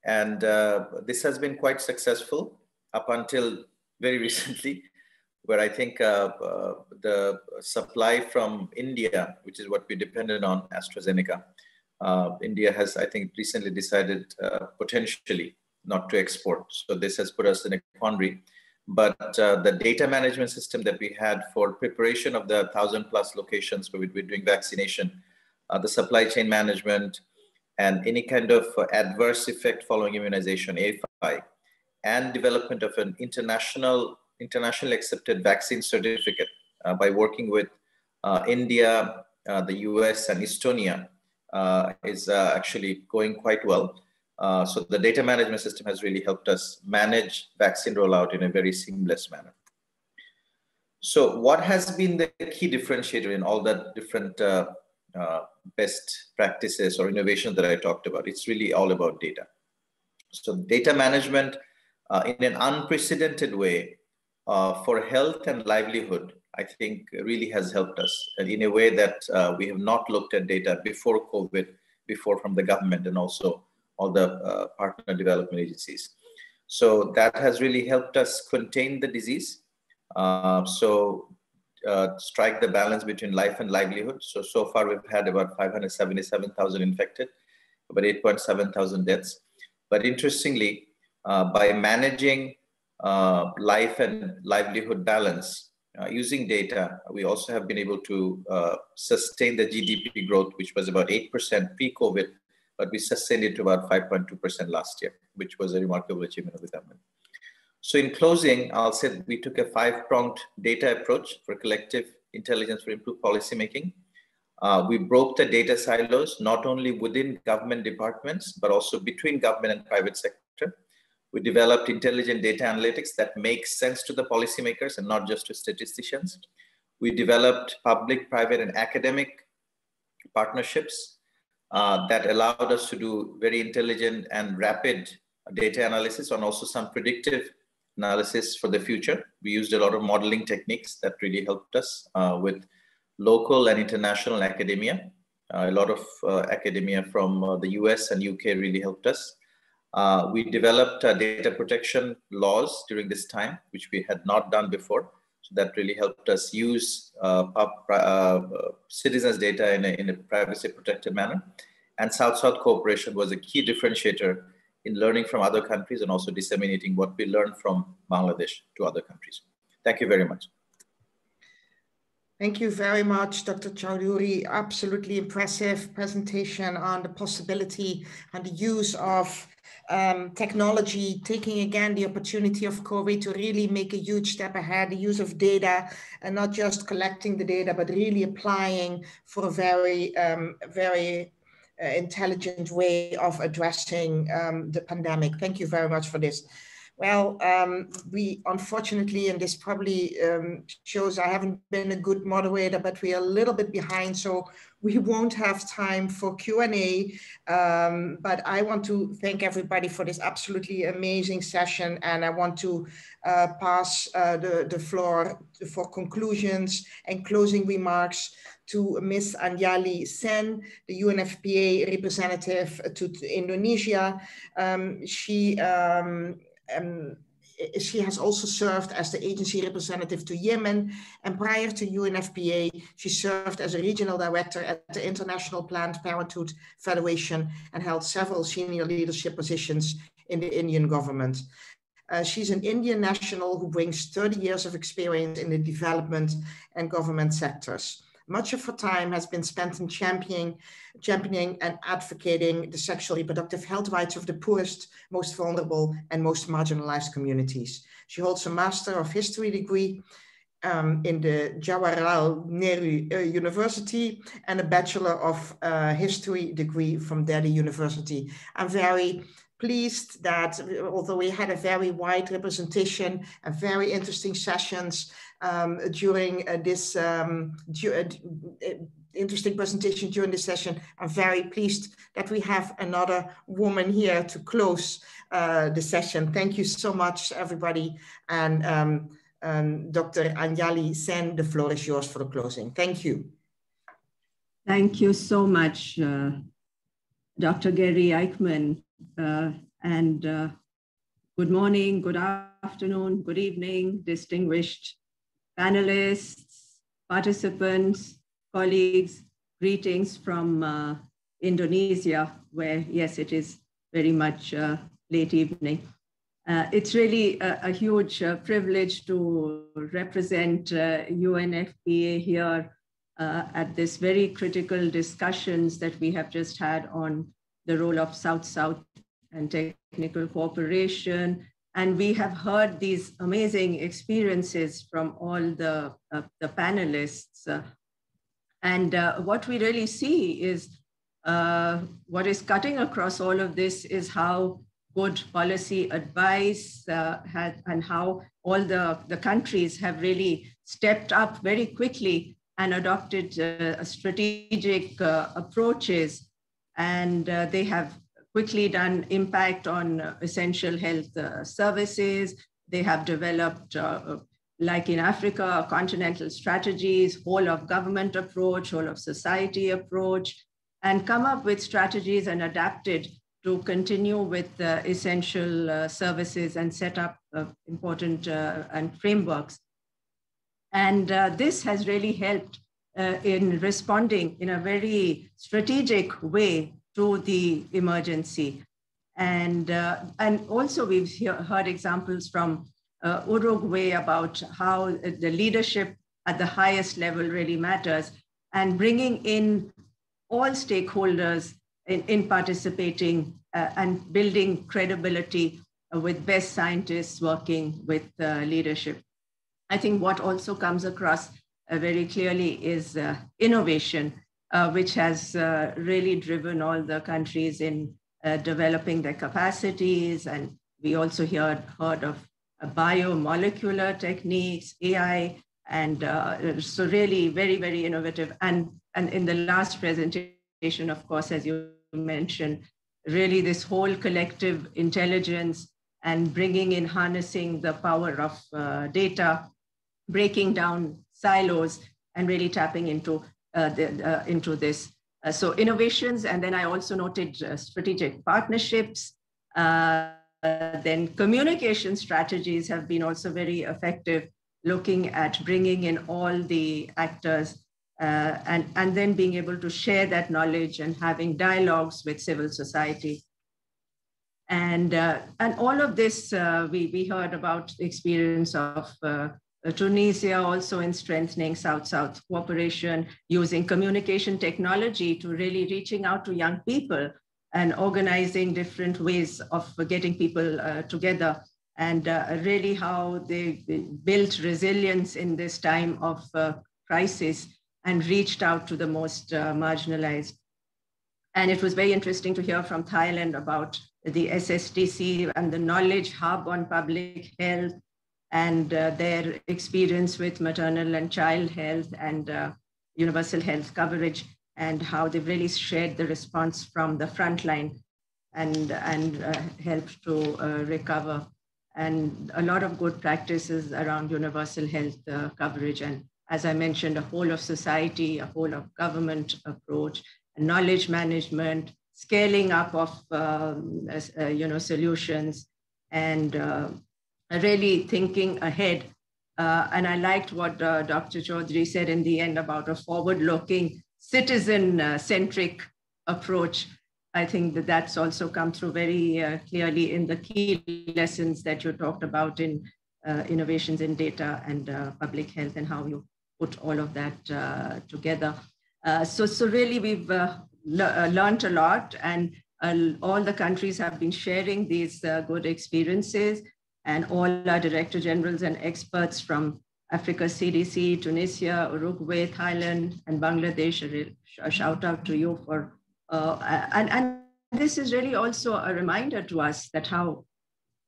And uh, this has been quite successful up until very recently, where I think uh, uh, the supply from India, which is what we depended on, AstraZeneca, uh, India has, I think, recently decided uh, potentially not to export. So this has put us in a quandary. But uh, the data management system that we had for preparation of the thousand plus locations where we're doing vaccination, the supply chain management, and any kind of adverse effect following immunization, AFI, and development of an international, internationally accepted vaccine certificate uh, by working with uh, India, uh, the US, and Estonia uh, is uh, actually going quite well. Uh, so the data management system has really helped us manage vaccine rollout in a very seamless manner. So what has been the key differentiator in all the different best practices or innovation that I talked about? It's really all about data. So data management uh, in an unprecedented way uh, for health and livelihood, I think really has helped us in a way that uh, we have not looked at data before COVID, before from the government and also all the uh, partner development agencies. So that has really helped us contain the disease. Uh, so uh, strike the balance between life and livelihood. So, so far we've had about 577,000 infected, about 8.7 thousand deaths. But interestingly, uh, by managing uh, life and livelihood balance uh, using data, we also have been able to sustain the GDP growth, which was about 8% pre-COVID, but we sustained it to about 5.2% last year, which was a remarkable achievement of the government. So in closing, I'll say we took a five-pronged data approach for collective intelligence for improved policymaking. Uh, we broke the data silos, not only within government departments, but also between government and private sector. We developed intelligent data analytics that makes sense to the policymakers and not just to statisticians. We developed public, private, and academic partnerships uh, that allowed us to do very intelligent and rapid data analysis and also some predictive analysis for the future. We used a lot of modeling techniques that really helped us uh, with local and international academia. Uh, a lot of uh, academia from uh, the US and UK really helped us. We developed data protection laws during this time, which we had not done before. That really helped us use uh, uh citizens' data in a, in a privacy protected manner. And South-South cooperation was a key differentiator in learning from other countries and also disseminating what we learned from Bangladesh to other countries. Thank you very much. Thank you very much, Dr. Chowdhury. Absolutely impressive presentation on the possibility and the use of um, technology, taking again the opportunity of COVID to really make a huge step ahead, the use of data and not just collecting the data, but really applying for a very, um, very uh, intelligent way of addressing um, the pandemic. Thank you very much for this. Well, um, we unfortunately, and this probably um, shows I haven't been a good moderator, but we are a little bit behind, so we won't have time for Q&A. Um, but I want to thank everybody for this absolutely amazing session, and I want to uh, pass uh, the, the floor for conclusions and closing remarks to Ms. Anjali Sen, the UNFPA representative to, to Indonesia. Um, she um, um, she has also served as the agency representative to Yemen. And prior to UNFPA, she served as a regional director at the International Planned Parenthood Federation and held several senior leadership positions in the Indian government. Uh, she's an Indian national who brings 30 years of experience in the development and government sectors. Much of her time has been spent in championing, championing and advocating the sexual reproductive health rights of the poorest, most vulnerable, and most marginalized communities. She holds a Master of History degree um, in the Jawaharlal Nehru uh, University and a Bachelor of uh, History degree from Delhi University. I'm very pleased that although we had a very wide representation and very interesting sessions um, during uh, this um, uh, interesting presentation during this session, I'm very pleased that we have another woman here to close uh, the session. Thank you so much, everybody. And um, um, Dr. Anjali Sen, the floor is yours for the closing. Thank you. Thank you so much, uh, Dr. Gerry Eijkemans. Uh, and uh, good morning, good afternoon, good evening, distinguished panelists, participants, colleagues, greetings from uh, Indonesia, where, yes, it is very much uh, late evening. Uh, it's really a, a huge uh, privilege to represent UNFPA here at this very critical discussions that we have just had on the role of South-South and technical cooperation. And we have heard these amazing experiences from all the, uh, the panelists. and what we really see is what is cutting across all of this is how good policy advice uh, had, and how all the, the countries have really stepped up very quickly and adopted uh, strategic uh, approaches. And uh, they have quickly done impact on essential health uh, services. They have developed, uh, like in Africa, continental strategies, whole of government approach, whole of society approach, and come up with strategies and adapted to continue with uh, essential uh, services and set up uh, important uh, and frameworks. And this has really helped uh, in responding in a very strategic way to the emergency. And, and also we've heard examples from Uruguay about how the leadership at the highest level really matters and bringing in all stakeholders in, in participating uh, and building credibility uh, with best scientists working with uh, leadership. I think what also comes across uh, very clearly is uh, innovation, uh, which has really driven all the countries in developing their capacities. And we also heard, heard of biomolecular techniques, AI, and so really very, very innovative. And, and in the last presentation, of course, as you mentioned, really this whole collective intelligence and bringing in harnessing the power of uh, data, breaking down silos, and really tapping into, uh, the, uh, into this. Uh, so innovations, and then I also noted strategic partnerships. Then communication strategies have been also very effective, looking at bringing in all the actors uh, and, and then being able to share that knowledge and having dialogues with civil society. And, uh, and all of this, uh, we, we heard about the experience of Tunisia also in strengthening South-South cooperation, using communication technology to really reaching out to young people and organizing different ways of getting people uh, together and uh, really how they built resilience in this time of crisis and reached out to the most uh, marginalized. And it was very interesting to hear from Thailand about the SSTC and the knowledge hub on public health and uh, their experience with maternal and child health and uh, universal health coverage and how they've really shared the response from the front line and, and uh, helped to uh, recover. And a lot of good practices around universal health uh, coverage and as I mentioned, a whole of society, a whole of government approach, and knowledge management, scaling up of um, uh, you know solutions, and really thinking ahead. Uh, and I liked what uh, Dr. Chaudhary said in the end about a forward-looking, citizen-centric approach. I think that that's also come through very uh, clearly in the key lessons that you talked about in uh, innovations in data and public health and how you put all of that uh, together. Uh, so, so really we've uh, le learned a lot and all the countries have been sharing these good experiences and all our director generals and experts from Africa CDC, Tunisia, Uruguay, Thailand, and Bangladesh. A shout out to you for, uh, and, and this is really also a reminder to us that how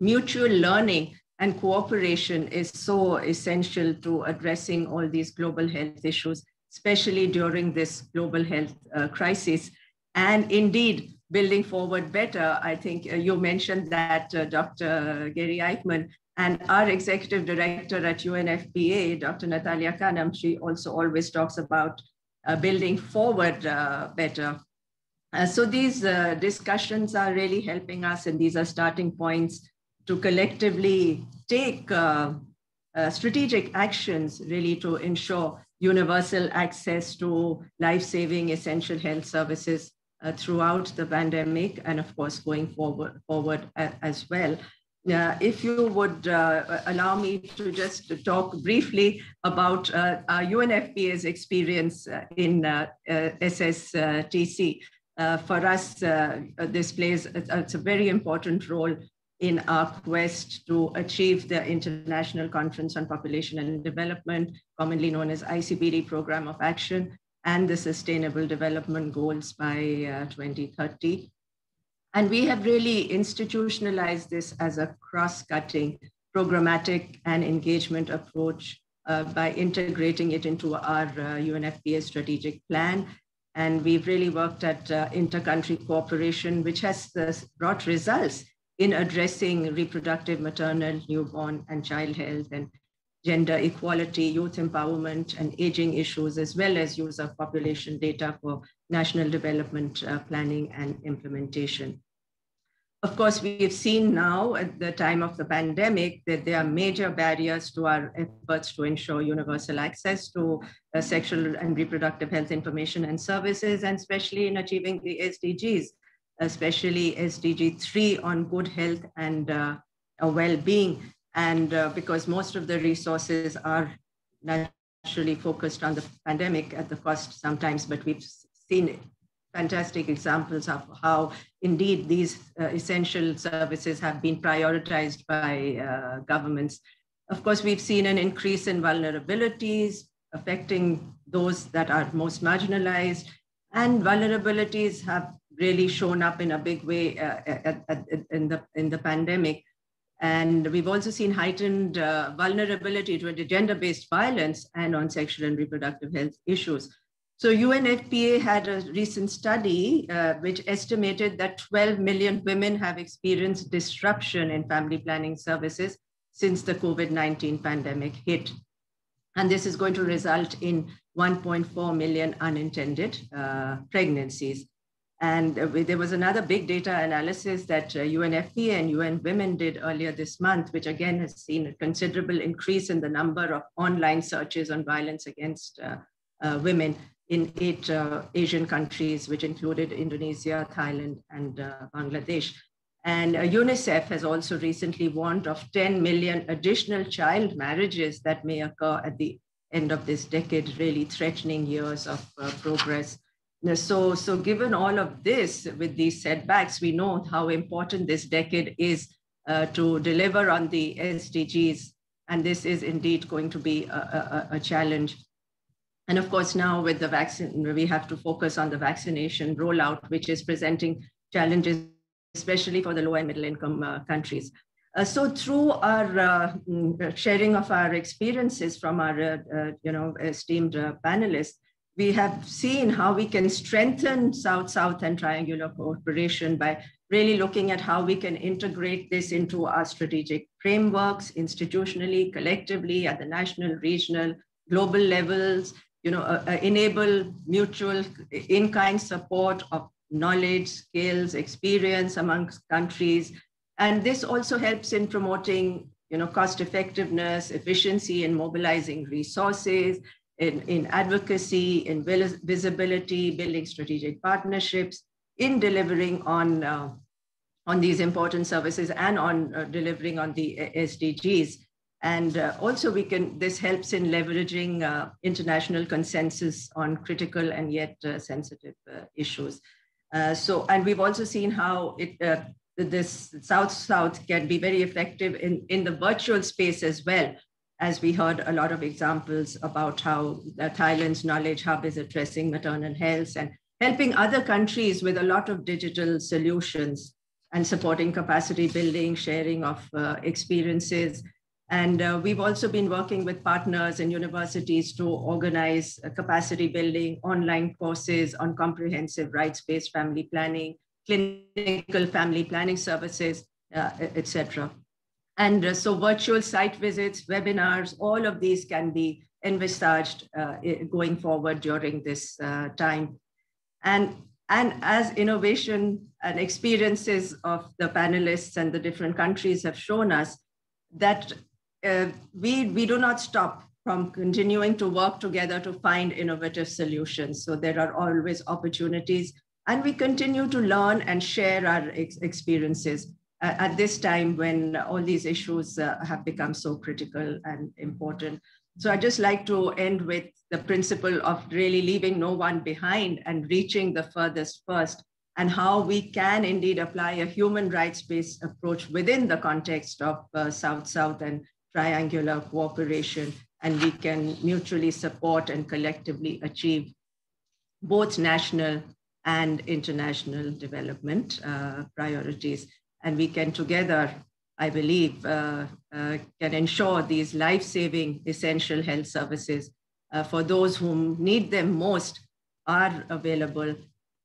mutual learning and cooperation is so essential to addressing all these global health issues, especially during this global health uh, crisis. And indeed, building forward better, I think uh, you mentioned that uh, Dr. Gerry Eijkemans and our executive director at UNFPA, Dr. Natalia Kanem, she also always talks about uh, building forward uh, better. Uh, so these discussions are really helping us, and these are starting points to collectively take uh, uh, strategic actions really to ensure universal access to life-saving essential health services uh, throughout the pandemic and of course going forward, forward as well. Uh, if you would uh, allow me to just talk briefly about uh, UNFPA's experience in SSTC. for us, this plays it's a very important role in our quest to achieve the International Conference on Population and Development, commonly known as ICPD Program of Action, and the Sustainable Development Goals by uh, 2030. And we have really institutionalized this as a cross-cutting programmatic and engagement approach uh, by integrating it into our uh, UNFPA strategic plan. And we've really worked at uh, inter-country cooperation, which has uh, brought results in addressing reproductive, maternal, newborn, and child health and gender equality, youth empowerment, and aging issues, as well as use of population data for national development uh, planning and implementation. Of course, we have seen now at the time of the pandemic that there are major barriers to our efforts to ensure universal access to uh, sexual and reproductive health information and services, and especially in achieving the SDGs especially SDG 3 on good health and uh, well-being. And uh, because most of the resources are naturally focused on the pandemic at the cost sometimes, but we've seen fantastic examples of how indeed these uh, essential services have been prioritized by uh, governments. Of course, we've seen an increase in vulnerabilities affecting those that are most marginalized, and vulnerabilities have really shown up in a big way uh, at, at, in, the, in the pandemic. And we've also seen heightened uh, vulnerability to gender-based violence and on sexual and reproductive health issues. So UNFPA had a recent study uh, which estimated that 12 million women have experienced disruption in family planning services since the COVID-19 pandemic hit. And this is going to result in 1.4 million unintended uh, pregnancies. And there was another big data analysis that UNFPA uh, and UN Women did earlier this month, which again has seen a considerable increase in the number of online searches on violence against uh, uh, women in eight uh, Asian countries, which included Indonesia, Thailand, and uh, Bangladesh. And uh, UNICEF has also recently warned of 10 million additional child marriages that may occur at the end of this decade, really threatening years of progress so, so given all of this with these setbacks, we know how important this decade is uh, to deliver on the SDGs. And this is indeed going to be a, a, a, challenge. And of course, now with the vaccine, we have to focus on the vaccination rollout, which is presenting challenges, especially for the low and middle income uh, countries. Uh, so through our uh, mm, sharing of our experiences from our, uh, uh, you know, esteemed panelists, we have seen how we can strengthen South-South and triangular cooperation by really looking at how we can integrate this into our strategic frameworks institutionally, collectively, at the national, regional, global levels, you know, uh, uh, enable mutual in-kind support of knowledge, skills, experience amongst countries. And this also helps in promoting you know, cost effectiveness, efficiency in mobilizing resources, in, in advocacy, in visibility, building strategic partnerships, in delivering on, uh, on these important services and on uh, delivering on the SDGs. And uh, also we can, this helps in leveraging uh, international consensus on critical and yet uh, sensitive uh, issues. so, and we've also seen how it, this South-South can be very effective in, in the virtual space as well, as we heard a lot of examples about how Thailand's knowledge hub is addressing maternal health and helping other countries with a lot of digital solutions and supporting capacity building, sharing of uh, experiences. And uh, we've also been working with partners and universities to organize capacity building, online courses on comprehensive rights-based family planning, clinical family planning services, uh, etc. And uh, so virtual site visits, webinars, all of these can be envisaged uh, going forward during this uh, time. And, and as innovation and experiences of the panelists and the different countries have shown us, that uh, we, we do not stop from continuing to work together to find innovative solutions. So there are always opportunities and we continue to learn and share our ex experiences at this time when all these issues uh, have become so critical and important. So I'd just like to end with the principle of really leaving no one behind and reaching the furthest first and how we can indeed apply a human rights-based approach within the context of South-South and triangular cooperation. And we can mutually support and collectively achieve both national and international development uh, priorities. And we can together, I believe, uh, uh, can ensure these life-saving essential health services uh, for those who need them most are available.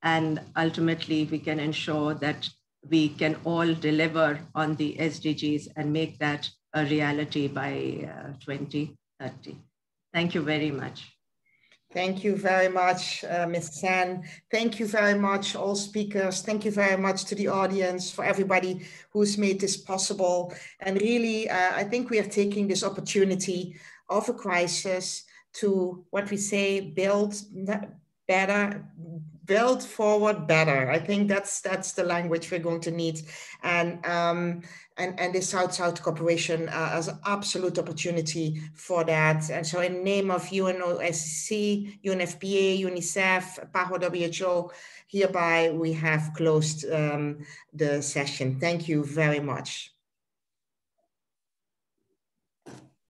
And ultimately, we can ensure that we can all deliver on the SDGs and make that a reality by uh, 2030. Thank you very much. Thank you very much, uh, Ms. San. Thank you very much, all speakers. Thank you very much to the audience, for everybody who's made this possible. And really, uh, I think we are taking this opportunity of a crisis to, what we say, build better, build forward better. I think that's that's the language we're going to need. And um, and, and the South-South cooperation uh, as absolute opportunity for that. And so in name of UNOSSC, UNFPA, UNICEF, PAHO WHO, hereby we have closed um, the session. Thank you very much.